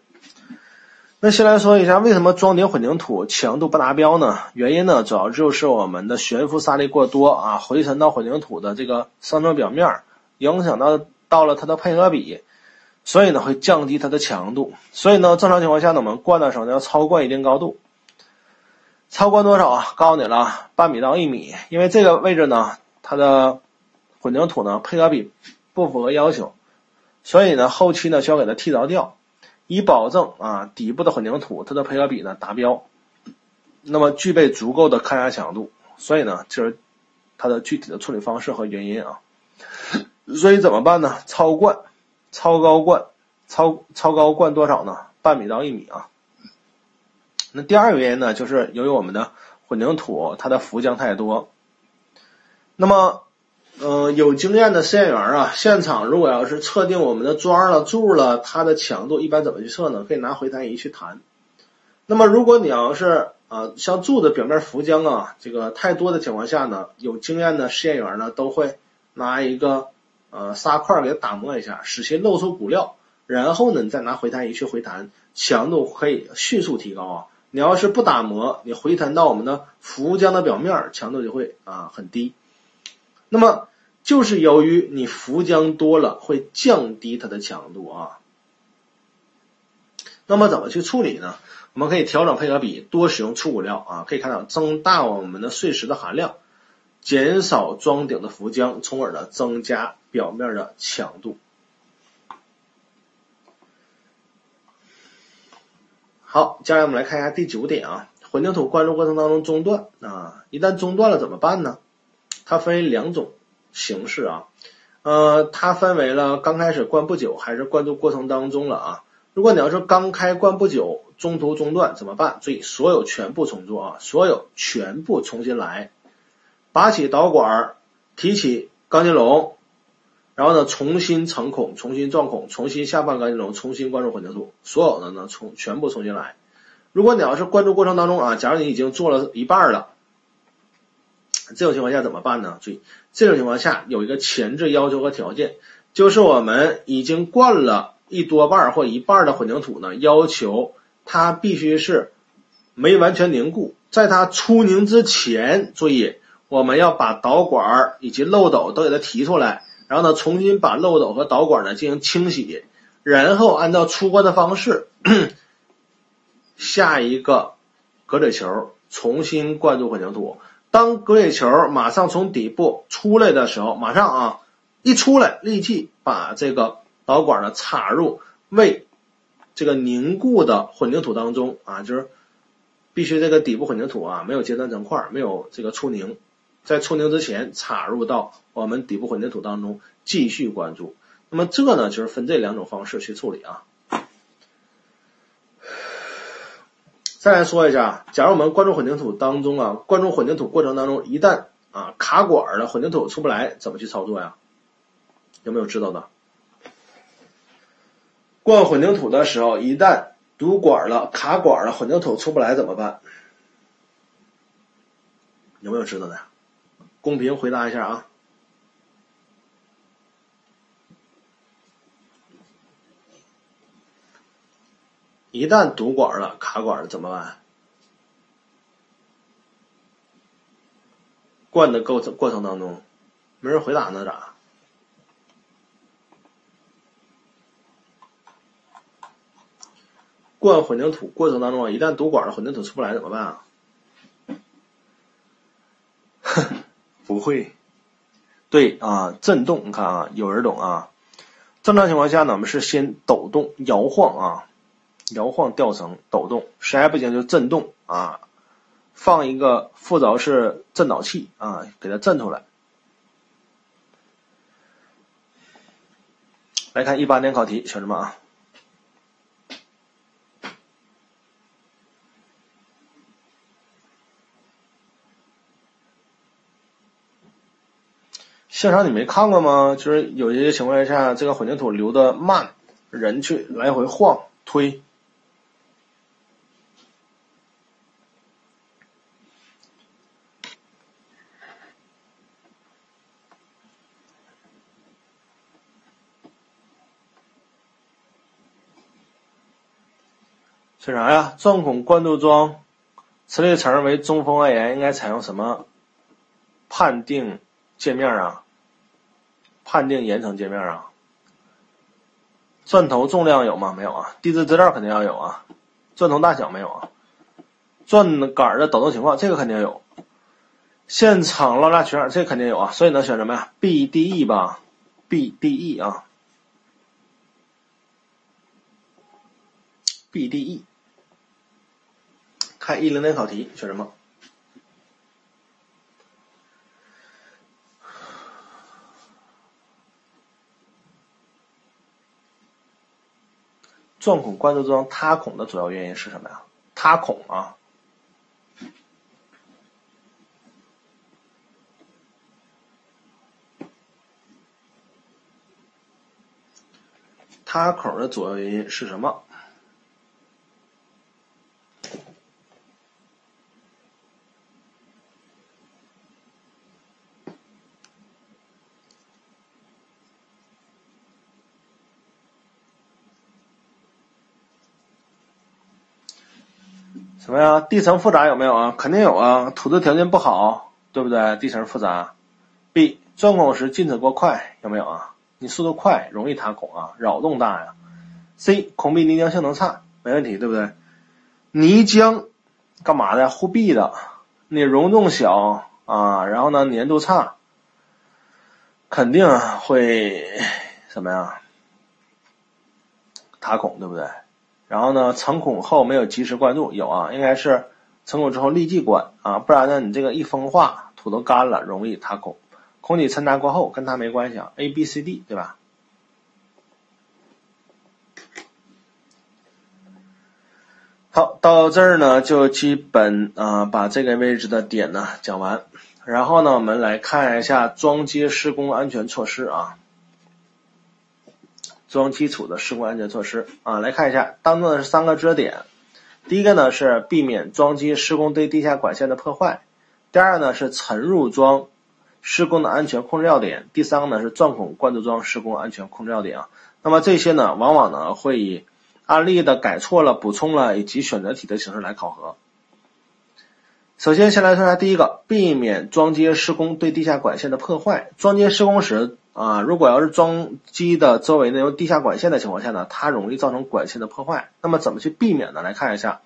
那先来说一下，为什么装顶混凝土强度不达标呢？原因呢，主要就是我们的悬浮沙粒过多啊，回沉到混凝土的这个上层表面，影响到到了它的配合比，所以呢会降低它的强度。所以呢，正常情况下呢，我们灌的时候呢要超灌一定高度，超灌多少啊？告诉你了，半米到一米，因为这个位置呢，它的混凝土呢配合比不符合要求。所以呢，后期呢需要给它剃凿掉，以保证啊底部的混凝土它的配合比呢达标，那么具备足够的抗压强度。所以呢，就是它的具体的处理方式和原因啊。所以怎么办呢？超灌、超高灌、超超高灌多少呢？半米到一米啊。那第二个原因呢，就是由于我们的混凝土它的浮浆太多，那么。嗯，有经验的试验员啊，现场如果要是测定我们的桩了、柱了，它的强度一般怎么去测呢？可以拿回弹仪去弹。那么如果你要是啊，像柱子表面浮浆啊，这个太多的情况下呢，有经验的试验员呢都会拿一个呃砂块给打磨一下，使其露出骨料，然后呢你再拿回弹仪去回弹，强度可以迅速提高啊。你要是不打磨，你回弹到我们的浮浆的表面，强度就会啊很低。那么就是由于你浮浆多了，会降低它的强度啊。那么怎么去处理呢？我们可以调整配合比，多使用粗骨料啊。可以看到，增大我们的碎石的含量，减少桩顶的浮浆，从而呢增加表面的强度。好，接下来我们来看一下第九点啊，混凝土灌注过程当中中断啊，一旦中断了怎么办呢？它分为两种。形式啊，呃，它分为了刚开始灌不久还是灌注过程当中了啊。如果你要是刚开灌不久，中途中断怎么办？注意，所有全部重做啊，所有全部重新来。拔起导管，提起钢筋笼，然后呢重新成孔，重新钻孔，重新下半干净龙，重新灌注混凝土，所有的呢重全部重新来。如果你要是灌注过程当中啊，假如你已经做了一半了，这种情况下怎么办呢？注意，这种情况下有一个前置要求和条件，就是我们已经灌了一多半或一半的混凝土呢，要求它必须是没完全凝固，在它出凝之前，注意。我们要把导管以及漏斗都给它提出来，然后呢，重新把漏斗和导管呢进行清洗，然后按照出关的方式下一个隔水球，重新灌注混凝土。当隔水球马上从底部出来的时候，马上啊一出来，立即把这个导管呢插入为这个凝固的混凝土当中啊，就是必须这个底部混凝土啊没有结断成块，没有这个出凝。在出凝之前插入到我们底部混凝土当中继续灌注，那么这呢就是分这两种方式去处理啊。再来说一下，假如我们灌注混凝土当中啊，灌注混凝土过程当中一旦啊卡管了，混凝土出不来，怎么去操作呀？有没有知道的？灌混凝土的时候，一旦堵管了、卡管了，混凝土出不来怎么办？有没有知道的？公屏回答一下啊！一旦堵管了、卡管了怎么办？灌的过程过程当中，没人回答那咋？灌混凝土过程当中啊，一旦堵管了，混凝土出不来怎么办啊？不会，对啊，震动，你看啊，有人懂啊。正常情况下呢，我们是先抖动、摇晃啊，摇晃吊层，抖动，实在不行就震动啊，放一个副轴式震导器啊，给它震出来。来看一八年考题，兄弟们啊。现场你没看过吗？就是有些情况下，这个混凝土流的慢，人去来回晃推。是啥呀？钻孔灌注桩磁力层为中锋外延，应该采用什么判定界面啊？判定岩层界面啊，钻头重量有吗？没有啊。地质资料肯定要有啊。钻头大小没有啊。钻杆的抖动情况，这个肯定有。现场捞拉圈，这肯定有啊。所以能选什么呀？BDE 吧，BDE 啊，BDE。看一零年考题选什么？钻孔灌注桩塌孔的主要原因是什么呀？塌孔啊，塌孔的主要原因是什么？什么呀？地层复杂有没有啊？肯定有啊，土质条件不好，对不对？地层复杂。B 钻孔时进程过快有没有啊？你速度快容易塌孔啊，扰动大呀。C 孔壁泥浆性能差，没问题，对不对？泥浆干嘛的？护壁的。你容重小啊，然后呢粘度差，肯定会什么呀？塌孔，对不对？然后呢，成孔后没有及时灌注，有啊，应该是成孔之后立即灌啊，不然呢，你这个一风化，土都干了，容易塌孔。孔体抻塌过后跟它没关系啊，A、B、C、D 对吧？好，到这儿呢，就基本啊把这个位置的点呢讲完，然后呢，我们来看一下桩接施工安全措施啊。装基础的施工安全措施啊。来看一下，当中的是三个知识点。第一个呢是避免桩基施工对地下管线的破坏，第二呢是沉入桩施工的安全控制要点，第三个呢是钻孔灌注桩施工安全控制要点啊。那么这些呢，往往呢会以案例的改错了、补充了以及选择题的形式来考核。首先，先来说一下第一个，避免桩接施工对地下管线的破坏。桩接施工时啊，如果要是桩基的周围呢有地下管线的情况下呢，它容易造成管线的破坏。那么怎么去避免呢？来看一下，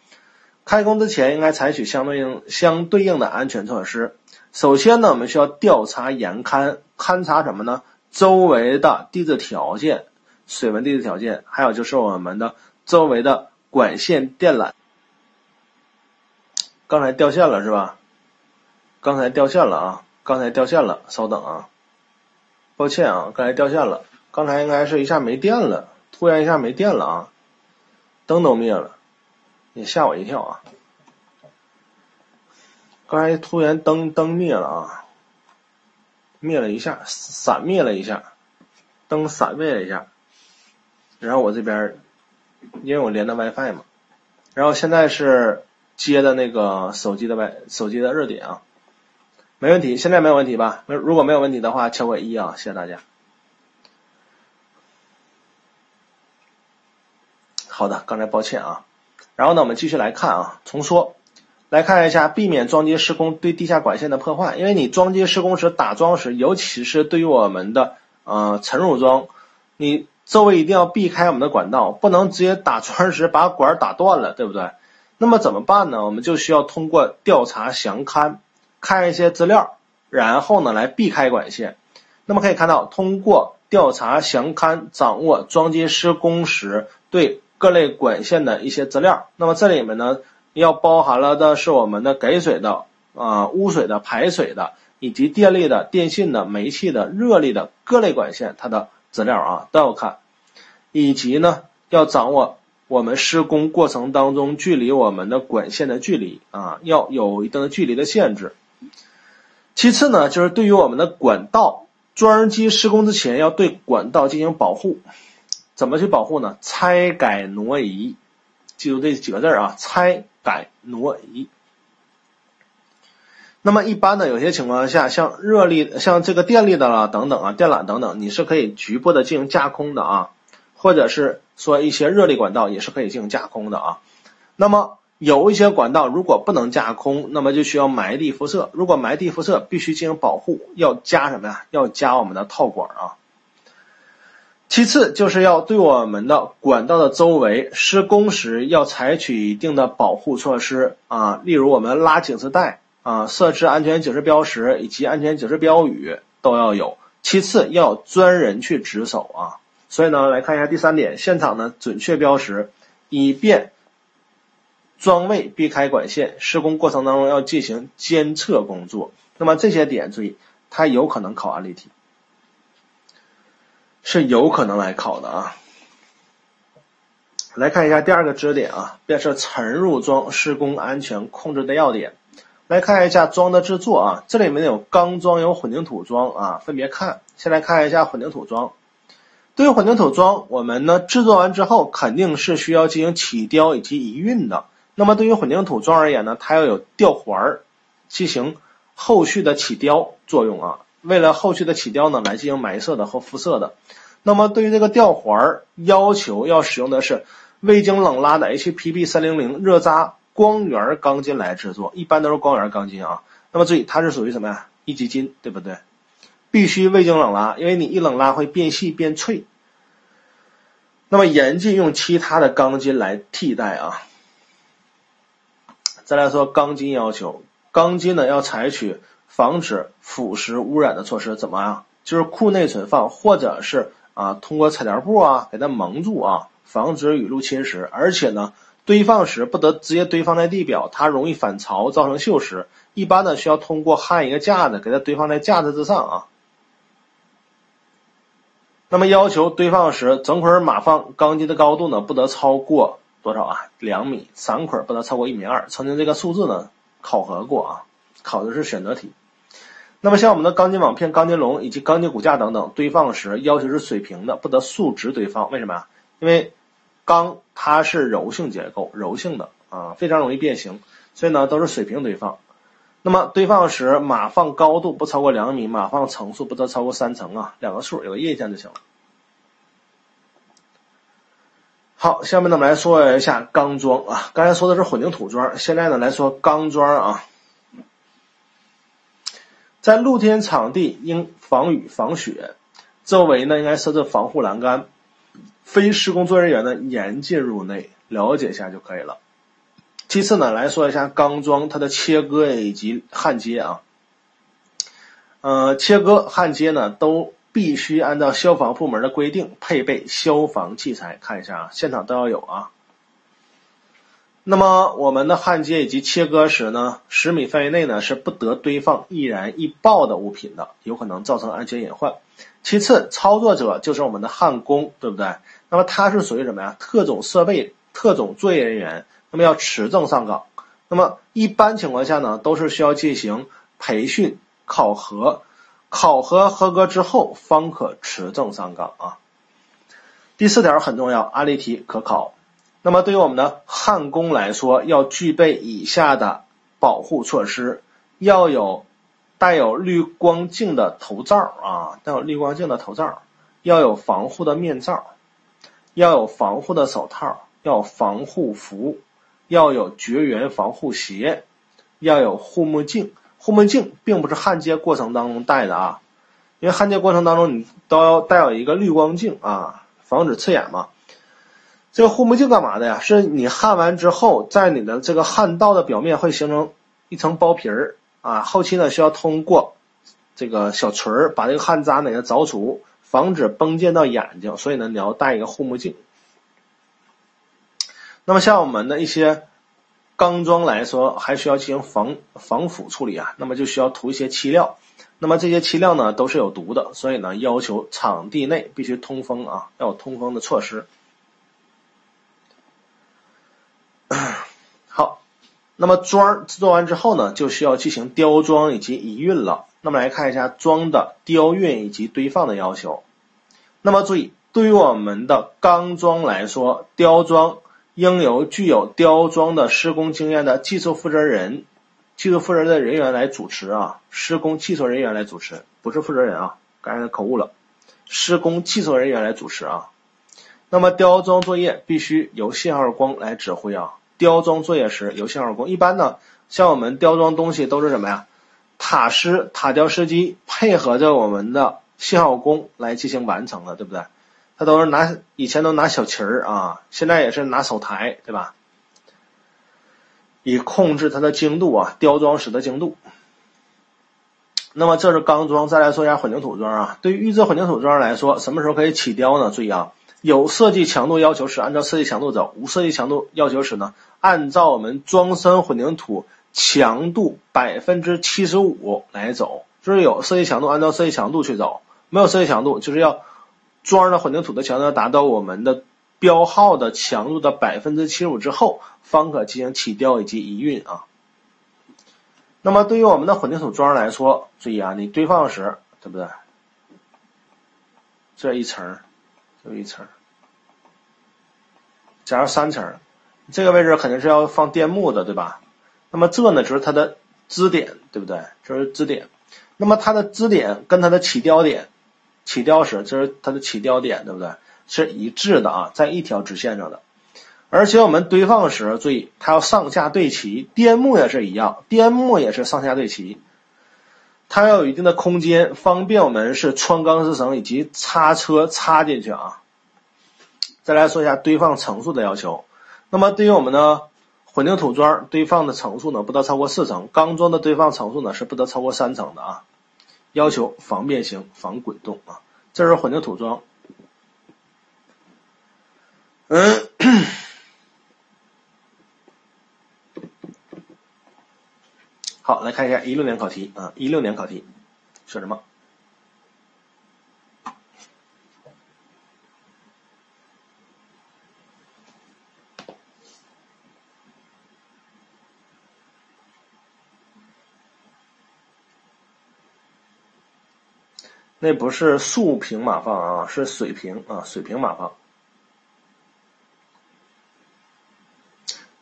开工之前应该采取相对应相对应的安全措施。首先呢，我们需要调查严勘，勘察什么呢？周围的地质条件、水文地质条件，还有就是我们的周围的管线电缆。刚才掉线了是吧？刚才掉线了啊！刚才掉线了，稍等啊！抱歉啊，刚才掉线了。刚才应该是一下没电了，突然一下没电了啊！灯都灭了，你吓我一跳啊！刚才突然灯灯灭了啊，灭了一下，闪灭了一下，灯闪灭了一下。然后我这边因为我连的 WiFi 嘛，然后现在是。接的那个手机的外手机的热点啊，没问题，现在没有问题吧？没如果没有问题的话，敲个一啊，谢谢大家。好的，刚才抱歉啊。然后呢，我们继续来看啊，重说，来看一下避免桩接施工对地下管线的破坏。因为你桩接施工时打桩时，尤其是对于我们的呃沉入桩，你周围一定要避开我们的管道，不能直接打桩时把管打断了，对不对？那么怎么办呢？我们就需要通过调查详勘，看一些资料，然后呢来避开管线。那么可以看到，通过调查详勘，掌握桩接施工时对各类管线的一些资料。那么这里面呢，要包含了的是我们的给水的、啊污水的、排水的，以及电力的、电信的、煤气的、热力的各类管线它的资料啊都要看，以及呢要掌握。我们施工过程当中，距离我们的管线的距离啊，要有一定的距离的限制。其次呢，就是对于我们的管道，钻机施工之前要对管道进行保护。怎么去保护呢？拆改挪移，记住这几个字啊，拆改挪移。那么一般的有些情况下，像热力、像这个电力的啦等等啊，电缆等等，你是可以局部的进行架空的啊。或者是说一些热力管道也是可以进行架空的啊。那么有一些管道如果不能架空，那么就需要埋地辐射。如果埋地辐射，必须进行保护，要加什么呀？要加我们的套管啊。其次就是要对我们的管道的周围施工时要采取一定的保护措施啊，例如我们拉警示带啊，设置安全警示标识以及安全警示标语都要有。其次要专人去值守啊。所以呢，来看一下第三点，现场呢准确标识，以便桩位避开管线。施工过程当中要进行监测工作。那么这些点注意，它有可能考案例题，是有可能来考的啊。来看一下第二个知识点啊，便是沉入桩施工安全控制的要点。来看一下桩的制作啊，这里面有钢桩有混凝土桩啊，分别看。先来看一下混凝土桩。对于混凝土桩，我们呢制作完之后肯定是需要进行起雕以及移运的。那么对于混凝土桩而言呢，它要有吊环儿进行后续的起雕作用啊。为了后续的起雕呢，来进行埋设的和敷设的。那么对于这个吊环儿，要求要使用的是未经冷拉的 HPB 三零零热轧光源钢筋来制作，一般都是光源钢筋啊。那么注意，它是属于什么呀？一级筋，对不对？必须未经冷拉，因为你一冷拉会变细变脆。那么严禁用其他的钢筋来替代啊。再来说钢筋要求，钢筋呢要采取防止腐蚀污染的措施，怎么样？就是库内存放，或者是啊通过彩条布啊给它蒙住啊，防止雨露侵蚀。而且呢，堆放时不得直接堆放在地表，它容易反潮造成锈蚀。一般呢需要通过焊一个架子，给它堆放在架子之上啊。那么要求堆放时，整捆码放钢筋的高度呢，不得超过多少啊？两米，散捆不得超过一米二。曾经这个数字呢，考核过啊，考的是选择题。那么像我们的钢筋网片、钢筋笼以及钢筋骨架等等，堆放时要求是水平的，不得竖直堆放。为什么呀？因为钢它是柔性结构，柔性的啊，非常容易变形，所以呢都是水平堆放。那么堆放时码放高度不超过两米，码放层数不得超过三层啊，两个数有个印象就行了。好，下面呢我们来说一下钢桩啊，刚才说的是混凝土桩，现在呢来说钢桩啊。在露天场地应防雨防雪，周围呢应该设置防护栏杆，非施工作业人员呢严禁入内，了解一下就可以了。其次呢来说一下钢桩它的切割以及焊接啊，呃切割焊接呢都必须按照消防部门的规定配备消防器材，看一下啊现场都要有啊。那么我们的焊接以及切割时呢，十米范围内呢是不得堆放易燃易爆的物品的，有可能造成安全隐患。其次，操作者就是我们的焊工，对不对？那么他是属于什么呀？特种设备、特种作业人员，那么要持证上岗。那么一般情况下呢，都是需要进行培训、考核，考核合格之后方可持证上岗啊。第四条很重要，案例题可考。那么对于我们的焊工来说，要具备以下的保护措施：要有带有滤光镜的头罩啊，带有滤光镜的头罩；要有防护的面罩；要有防护的手套；要防护服；要有绝缘防护鞋；要有护目镜。护目镜并不是焊接过程当中戴的啊，因为焊接过程当中你都要带有一个滤光镜啊，防止刺眼嘛。这个护目镜干嘛的呀？是你焊完之后，在你的这个焊道的表面会形成一层包皮儿啊，后期呢需要通过这个小锤儿把这个焊渣呢给凿除，防止崩溅到眼睛，所以呢你要戴一个护目镜。那么像我们的一些钢桩来说，还需要进行防防腐处理啊，那么就需要涂一些漆料，那么这些漆料呢都是有毒的，所以呢要求场地内必须通风啊，要有通风的措施。好，那么桩制作完之后呢，就需要进行雕装以及移运了。那么来看一下桩的雕运以及堆放的要求。那么注意，对于我们的钢桩来说，雕装应由具有雕装的施工经验的技术负责人、技术负责的人员来主持啊。施工技术人员来主持，不是负责人啊，刚才口误了。施工技术人员来主持啊。那么雕装作业必须由信号工来指挥啊。雕装作业时由信号工，一般呢，像我们雕装东西都是什么呀？塔师、塔吊司机配合着我们的信号工来进行完成的，对不对？他都是拿以前都拿小旗儿啊，现在也是拿手台，对吧？以控制它的精度啊，雕装时的精度。那么这是钢桩，再来说一下混凝土桩啊。对于预制混凝土桩来说，什么时候可以起雕呢？注意啊。有设计强度要求时，按照设计强度走；无设计强度要求时呢，按照我们桩身混凝土强度百分之七十五来走。就是有设计强度，按照设计强度去走；没有设计强度，就是要桩的混凝土的强度要达到我们的标号的强度的百分之七十五之后，方可进行起吊以及移运啊。那么对于我们的混凝土桩来说，注意啊，你堆放时，对不对？这一层。这一层，假如三层，这个位置肯定是要放垫木的，对吧？那么这呢就是它的支点，对不对？这是支点。那么它的支点跟它的起吊点，起吊时这是它的起吊点，对不对？是一致的啊，在一条直线上的。而且我们堆放时，注意它要上下对齐，垫木也是一样，垫木也是上下对齐。它要有一定的空间，方便我们是穿钢丝绳以及插车插进去啊。再来说一下堆放层数的要求。那么对于我们的混凝土桩堆放的层数呢，不得超过四层；钢桩的堆放层数呢是不得超过三层的啊。要求防变形、防滚动啊。这是混凝土桩。嗯。好，来看一下一六年考题啊，一六年考题选什么？那不是竖平码放啊，是水平啊，水平码放。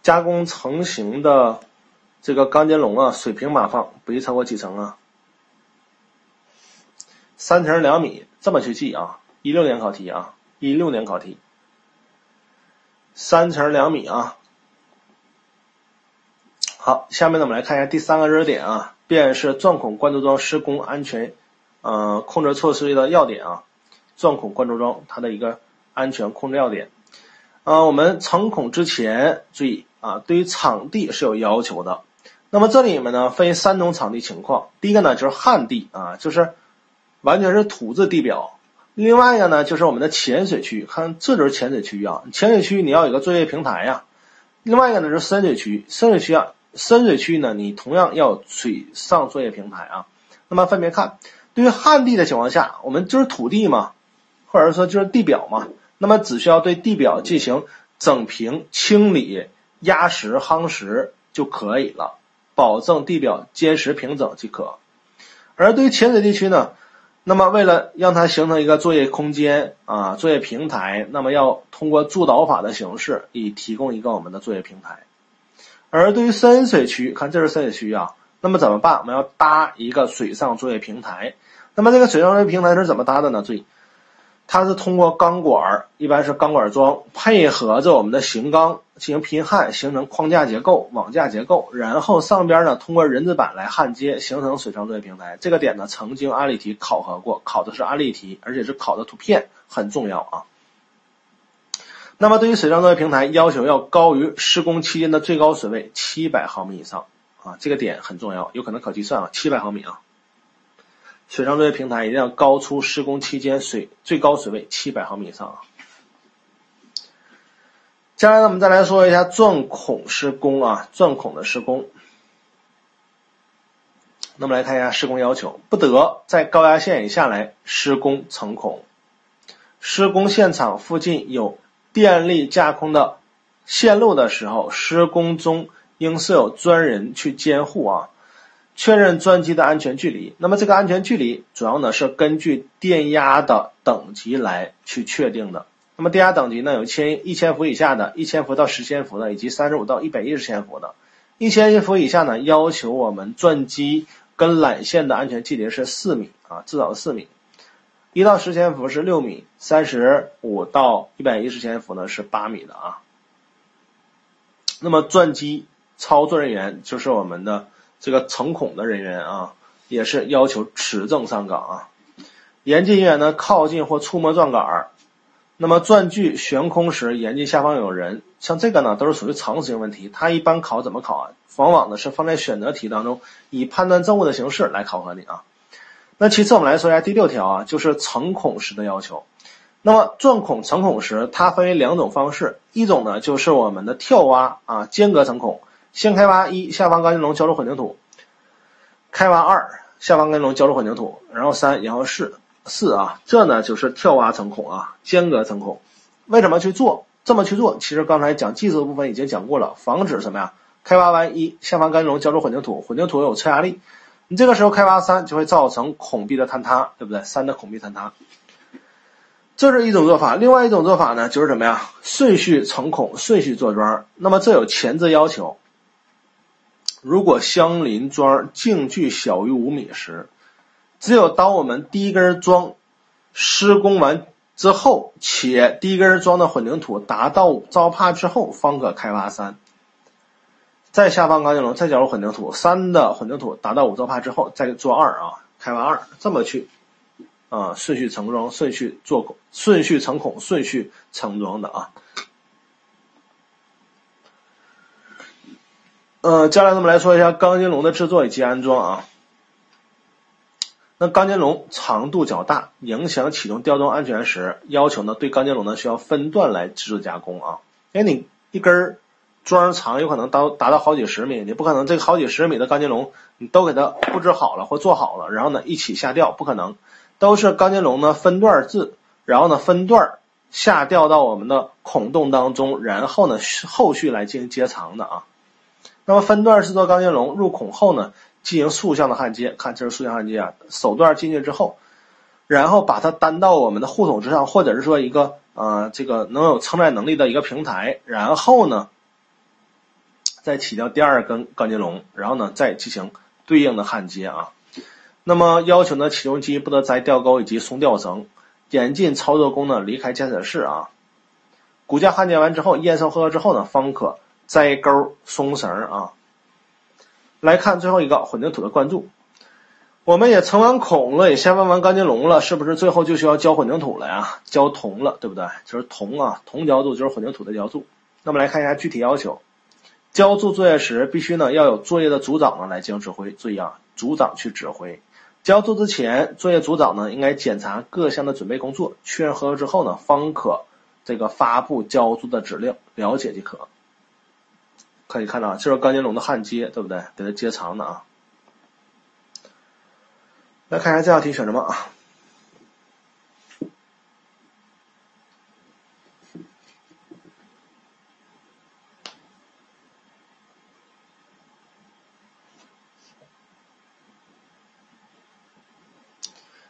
加工成型的这个钢筋笼啊，水平码放不宜超过几层啊？三层两米，这么去记啊？一六年考题啊，一六年考题，三层两米啊。好，下面呢我们来看一下第三个热点啊，便是钻孔灌注桩施工安全。呃，控制措施的要点啊，钻孔灌注桩它的一个安全控制要点。啊，我们成孔之前注意啊，对于场地是有要求的。那么这里面呢分三种场地情况，第一个呢就是旱地啊，就是完全是土质地表；另外一个呢就是我们的浅水区，看这就是浅水区啊，浅水区你要有个作业平台呀。另外一个呢就是深水区，深水区啊，深水区呢你同样要水上作业平台啊。那么分别看。对于旱地的情况下，我们就是土地嘛，或者说就是地表嘛，那么只需要对地表进行整平、清理、压实、夯实就可以了，保证地表坚实平整即可。而对于浅水地区呢，那么为了让它形成一个作业空间啊、作业平台，那么要通过助导法的形式，以提供一个我们的作业平台。而对于深水区，看这是深水区啊。那么怎么办？我们要搭一个水上作业平台。那么这个水上作业平台是怎么搭的呢？注意，它是通过钢管，一般是钢管桩，配合着我们的型钢进行拼焊，形成框架结构、网架结构，然后上边呢通过人字板来焊接，形成水上作业平台。这个点呢曾经案例题考核过，考的是案例题，而且是考的图片，很重要啊。那么对于水上作业平台，要求要高于施工期间的最高水位七百毫米以上。啊，这个点很重要，有可能考计算啊，七百毫米啊。水上作业平台一定要高出施工期间水最高水位七百毫米以上啊。接下来呢，我们再来说一下钻孔施工啊，钻孔的施工。那么来看一下施工要求，不得在高压线以下来施工成孔。施工现场附近有电力架空的线路的时候，施工中。应设有专人去监护啊，确认钻机的安全距离。那么这个安全距离主要呢是根据电压的等级来去确定的。那么电压等级呢有千一千伏以下的，一千伏到十千伏的，以及三十五到一百一十千伏的。一千伏以下呢，要求我们钻机跟缆线的安全距离是四米啊，至少四米。一到十千伏是六米，三十五到一百一十千伏呢是八米的啊。那么钻机。操作人员就是我们的这个成孔的人员啊，也是要求持证上岗啊。严禁人员呢靠近或触摸钻杆儿。那么钻具悬空时，严禁下方有人。像这个呢，都是属于常识性问题。它一般考怎么考啊？往往呢是放在选择题当中，以判断正误的形式来考核你啊。那其次我们来说一下第六条啊，就是成孔时的要求。那么钻孔成孔时，它分为两种方式，一种呢就是我们的跳挖啊，间隔成孔。先开挖一，下方钢筋笼浇筑混凝土；开挖二，下方钢筋笼浇筑混凝土，然后三，然后四四啊，这呢就是跳挖成孔啊，间隔成孔。为什么去做？这么去做，其实刚才讲技术部分已经讲过了，防止什么呀？开挖完一，下方钢筋笼浇筑混凝土，混凝土有侧压力，你这个时候开挖三就会造成孔壁的坍塌，对不对？三的孔壁坍塌，这是一种做法。另外一种做法呢，就是什么呀？顺序成孔，顺序做桩。那么这有前置要求。如果相邻桩径距小于五米时，只有当我们第一根桩施工完之后，且第一根桩的混凝土达到五兆帕之后，方可开挖三。在下方钢筋笼再加入混凝土，三的混凝土达到五兆帕之后，再做二啊，开挖二，这么去啊，顺序成桩，顺序做孔，顺序成孔，顺序成桩的啊。呃，接下来咱们来说一下钢筋笼的制作以及安装啊。那钢筋笼长度较大，影响启动吊装安全时，要求呢对钢筋笼呢需要分段来制作加工啊。因为你一根桩长有可能到达到好几十米，你不可能这个好几十米的钢筋笼你都给它布置好了或做好了，然后呢一起下吊，不可能，都是钢筋笼呢分段制，然后呢分段下吊到我们的孔洞当中，然后呢后续来进行接长的啊。那么分段制作钢筋笼入孔后呢，进行竖向的焊接，看这是竖向焊接啊，首段进去之后，然后把它担到我们的护筒之上，或者是说一个呃这个能有承载能力的一个平台，然后呢再起掉第二根钢筋笼，然后呢再进行对应的焊接啊。那么要求呢，起重机不得摘吊钩以及松吊绳，严禁操作工呢离开监测室啊。骨架焊接完之后，验收合格之后呢，方可摘钩松绳啊。来看最后一个混凝土的灌注。我们也成完孔了，也先挖完钢筋笼了，是不是最后就需要浇混凝土了呀？浇铜了，对不对？就是铜啊，铜浇筑就是混凝土的浇筑。那么来看一下具体要求，浇筑作业时必须呢要有作业的组长呢来进行指挥，注意啊，组长去指挥。浇筑之前，作业组长呢应该检查各项的准备工作，确认合格之后呢，方可这个发布浇筑的指令，了解即可。可以看到，这是钢筋龙的焊接，对不对？给它接长的啊。来看一下这道题选什么啊？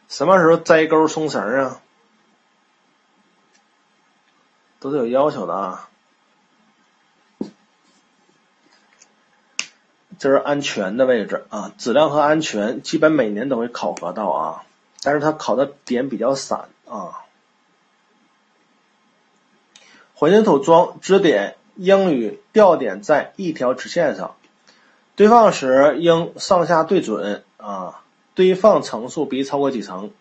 什么时候摘钩松绳啊？都是有要求的啊。这是安全的位置啊，质量和安全基本每年都会考核到啊，但是它考的点比较散啊。混凝土桩支点应与吊点在一条直线上，堆放时应上下对准啊，堆放层数必须超过几层。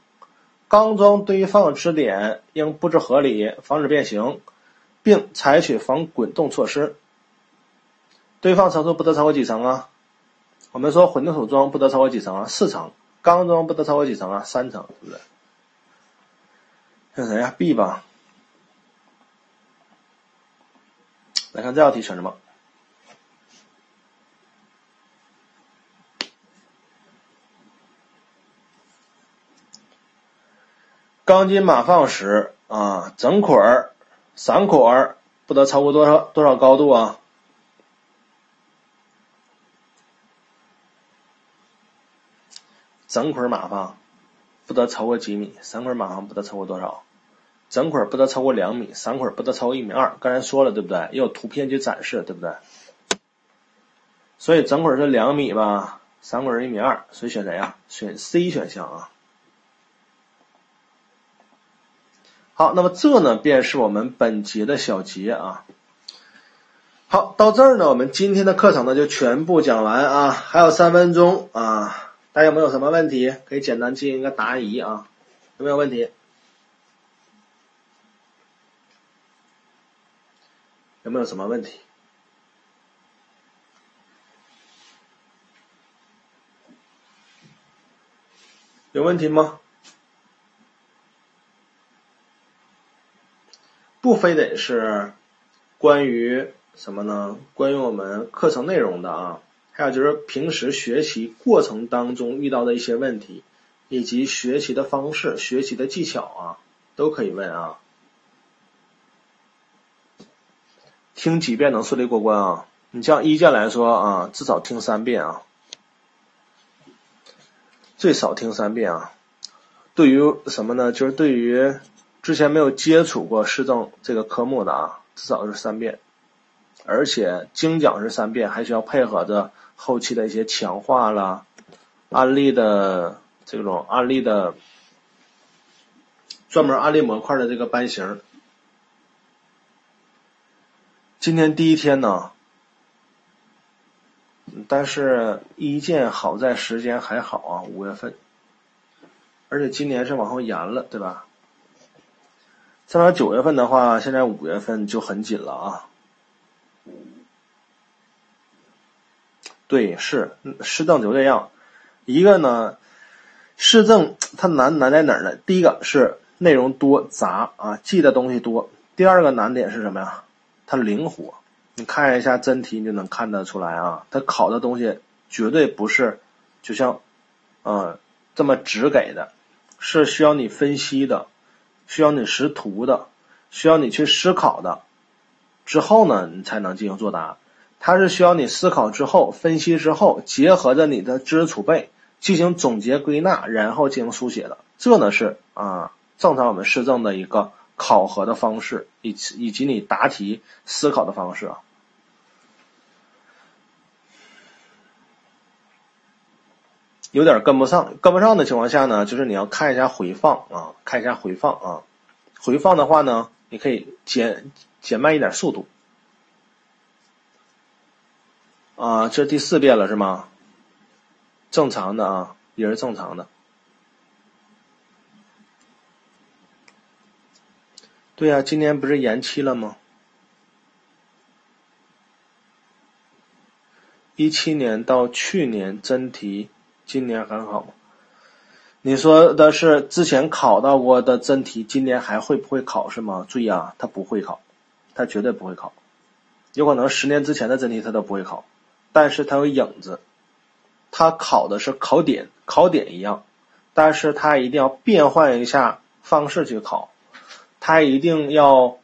钢桩堆放支点应布置合理，防止变形，并采取防滚动措施。堆放层数不得超过几层啊？我们说混凝土桩不得超过几层啊？四层。钢桩不得超过几层啊？三层，对不对？选谁呀？B 吧。来看这道题选什么？钢筋码放时啊，整捆儿、散捆儿不得超过多少多少高度啊？整捆码放不得超过几米，散捆码放不得超过多少？整捆不得超过两米，散捆不得超过一米二。刚才说了对不对？也有图片去展示对不对？所以整捆是两米吧，散捆是一米二，所以选谁呀？选 C 选项啊。好，那么这呢便是我们本节的小结啊。好，到这儿呢，我们今天的课程呢就全部讲完啊，还有三分钟啊。大家有没有什么问题？可以简单进行一个答疑啊？有没有问题？有没有什么问题？有问题吗？不非得是关于什么呢？关于我们课程内容的啊？还有就是平时学习过程当中遇到的一些问题，以及学习的方式、学习的技巧啊，都可以问啊。听几遍能顺利过关啊？你像一建来说啊，至少听三遍啊，最少听三遍啊。对于什么呢？就是对于之前没有接触过市政这个科目的啊，至少是三遍，而且精讲是三遍，还需要配合着。后期的一些强化啦，案例的这种案例的专门案例模块的这个班型，今天第一天呢，但是一建好在时间还好啊，五月份，而且今年是往后延了，对吧？再到九月份的话，现在五月份就很紧了啊。对，是市政就这样。一个呢，市政它难难在哪儿呢？第一个是内容多杂啊，记的东西多。第二个难点是什么呀？它灵活。你看一下真题，你就能看得出来啊。它考的东西绝对不是就像嗯这么直给的，是需要你分析的，需要你识图的，需要你去思考的，之后呢，你才能进行作答。它是需要你思考之后、分析之后，结合着你的知识储备，进行总结归纳，然后进行书写的。这呢是啊，正常我们市政的一个考核的方式，以及以及你答题思考的方式啊。有点跟不上，跟不上的情况下呢，就是你要看一下回放啊，看一下回放啊。回放的话呢，你可以减减慢一点速度。啊，这第四遍了是吗？正常的啊，也是正常的。对呀，今年不是延期了吗？一七年到去年真题。今年很好，你说的是之前考到过的真题，今年还会不会考是吗？注意啊，他不会考，他绝对不会考，有可能十年之前的真题他都不会考，但是它有影子，它考的是考点，考点一样，但是它一定要变换一下方式去考，它一定要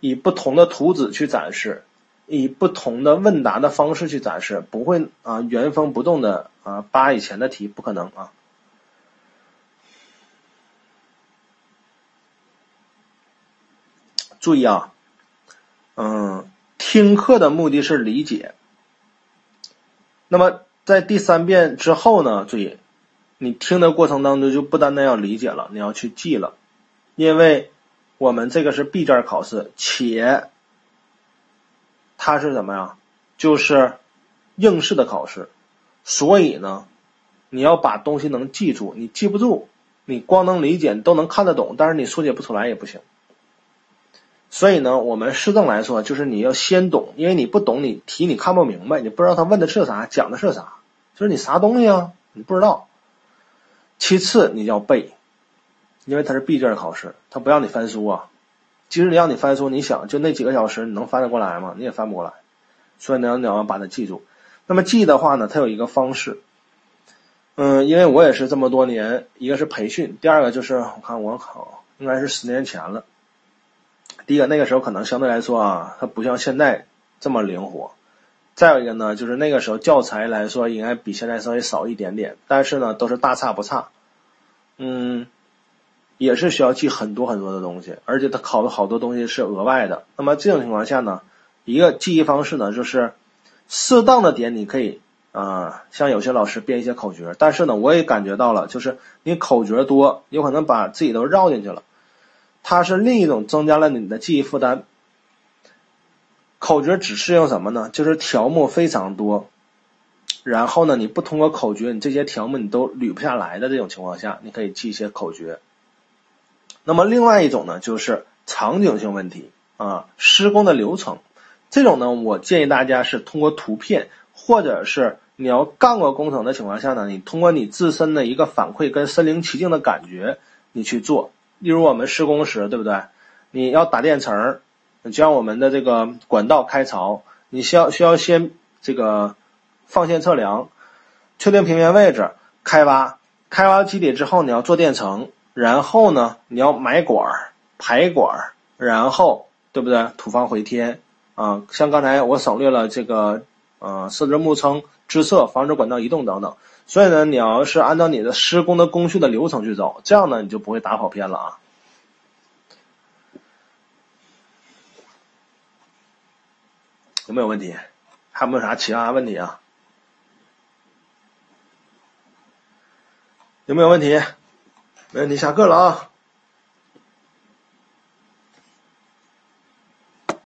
以不同的图纸去展示。以不同的问答的方式去展示，不会啊原封不动的啊扒以前的题，不可能啊。注意啊，嗯，听课的目的是理解。那么在第三遍之后呢，注意，你听的过程当中就不单单要理解了，你要去记了，因为我们这个是 B 卷考试，且。它是什么呀？就是应试的考试，所以呢，你要把东西能记住，你记不住，你光能理解，都能看得懂，但是你书写不出来也不行。所以呢，我们市政来说，就是你要先懂，因为你不懂，你题你看不明白，你不知道他问的是啥，讲的是啥，就是你啥东西啊，你不知道。其次，你要背，因为它是闭卷考试，他不让你翻书啊。其实你让你翻书，你想就那几个小时，你能翻得过来吗？你也翻不过来。所以呢，你要把它记住。那么记的话呢，它有一个方式。嗯，因为我也是这么多年，一个是培训，第二个就是我看我考应该是十年前了。第一个那个时候可能相对来说啊，它不像现在这么灵活。再有一个呢，就是那个时候教材来说应该比现在稍微少一点点，但是呢都是大差不差。嗯。也是需要记很多很多的东西，而且他考的好多东西是额外的。那么这种情况下呢，一个记忆方式呢，就是适当的点你可以啊，像有些老师编一些口诀，但是呢，我也感觉到了，就是你口诀多，有可能把自己都绕进去了，它是另一种增加了你的记忆负担。口诀只适用什么呢？就是条目非常多，然后呢，你不通过口诀，你这些条目你都捋不下来的这种情况下，你可以记一些口诀。那么另外一种呢，就是场景性问题啊，施工的流程，这种呢，我建议大家是通过图片，或者是你要干过工程的情况下呢，你通过你自身的一个反馈跟身临其境的感觉，你去做。例如我们施工时，对不对？你要打垫层，就像我们的这个管道开槽，你需要需要先这个放线测量，确定平面位置，开挖，开挖基底之后，你要做垫层。然后呢，你要埋管、排管，然后对不对？土方回填啊，像刚才我省略了这个，呃，设置木撑、支设、防止管道移动等等。所以呢，你要是按照你的施工的工序的流程去走，这样呢，你就不会打跑偏了啊。有没有问题？还有没有啥其他问题啊？有没有问题？没问题，下课了啊。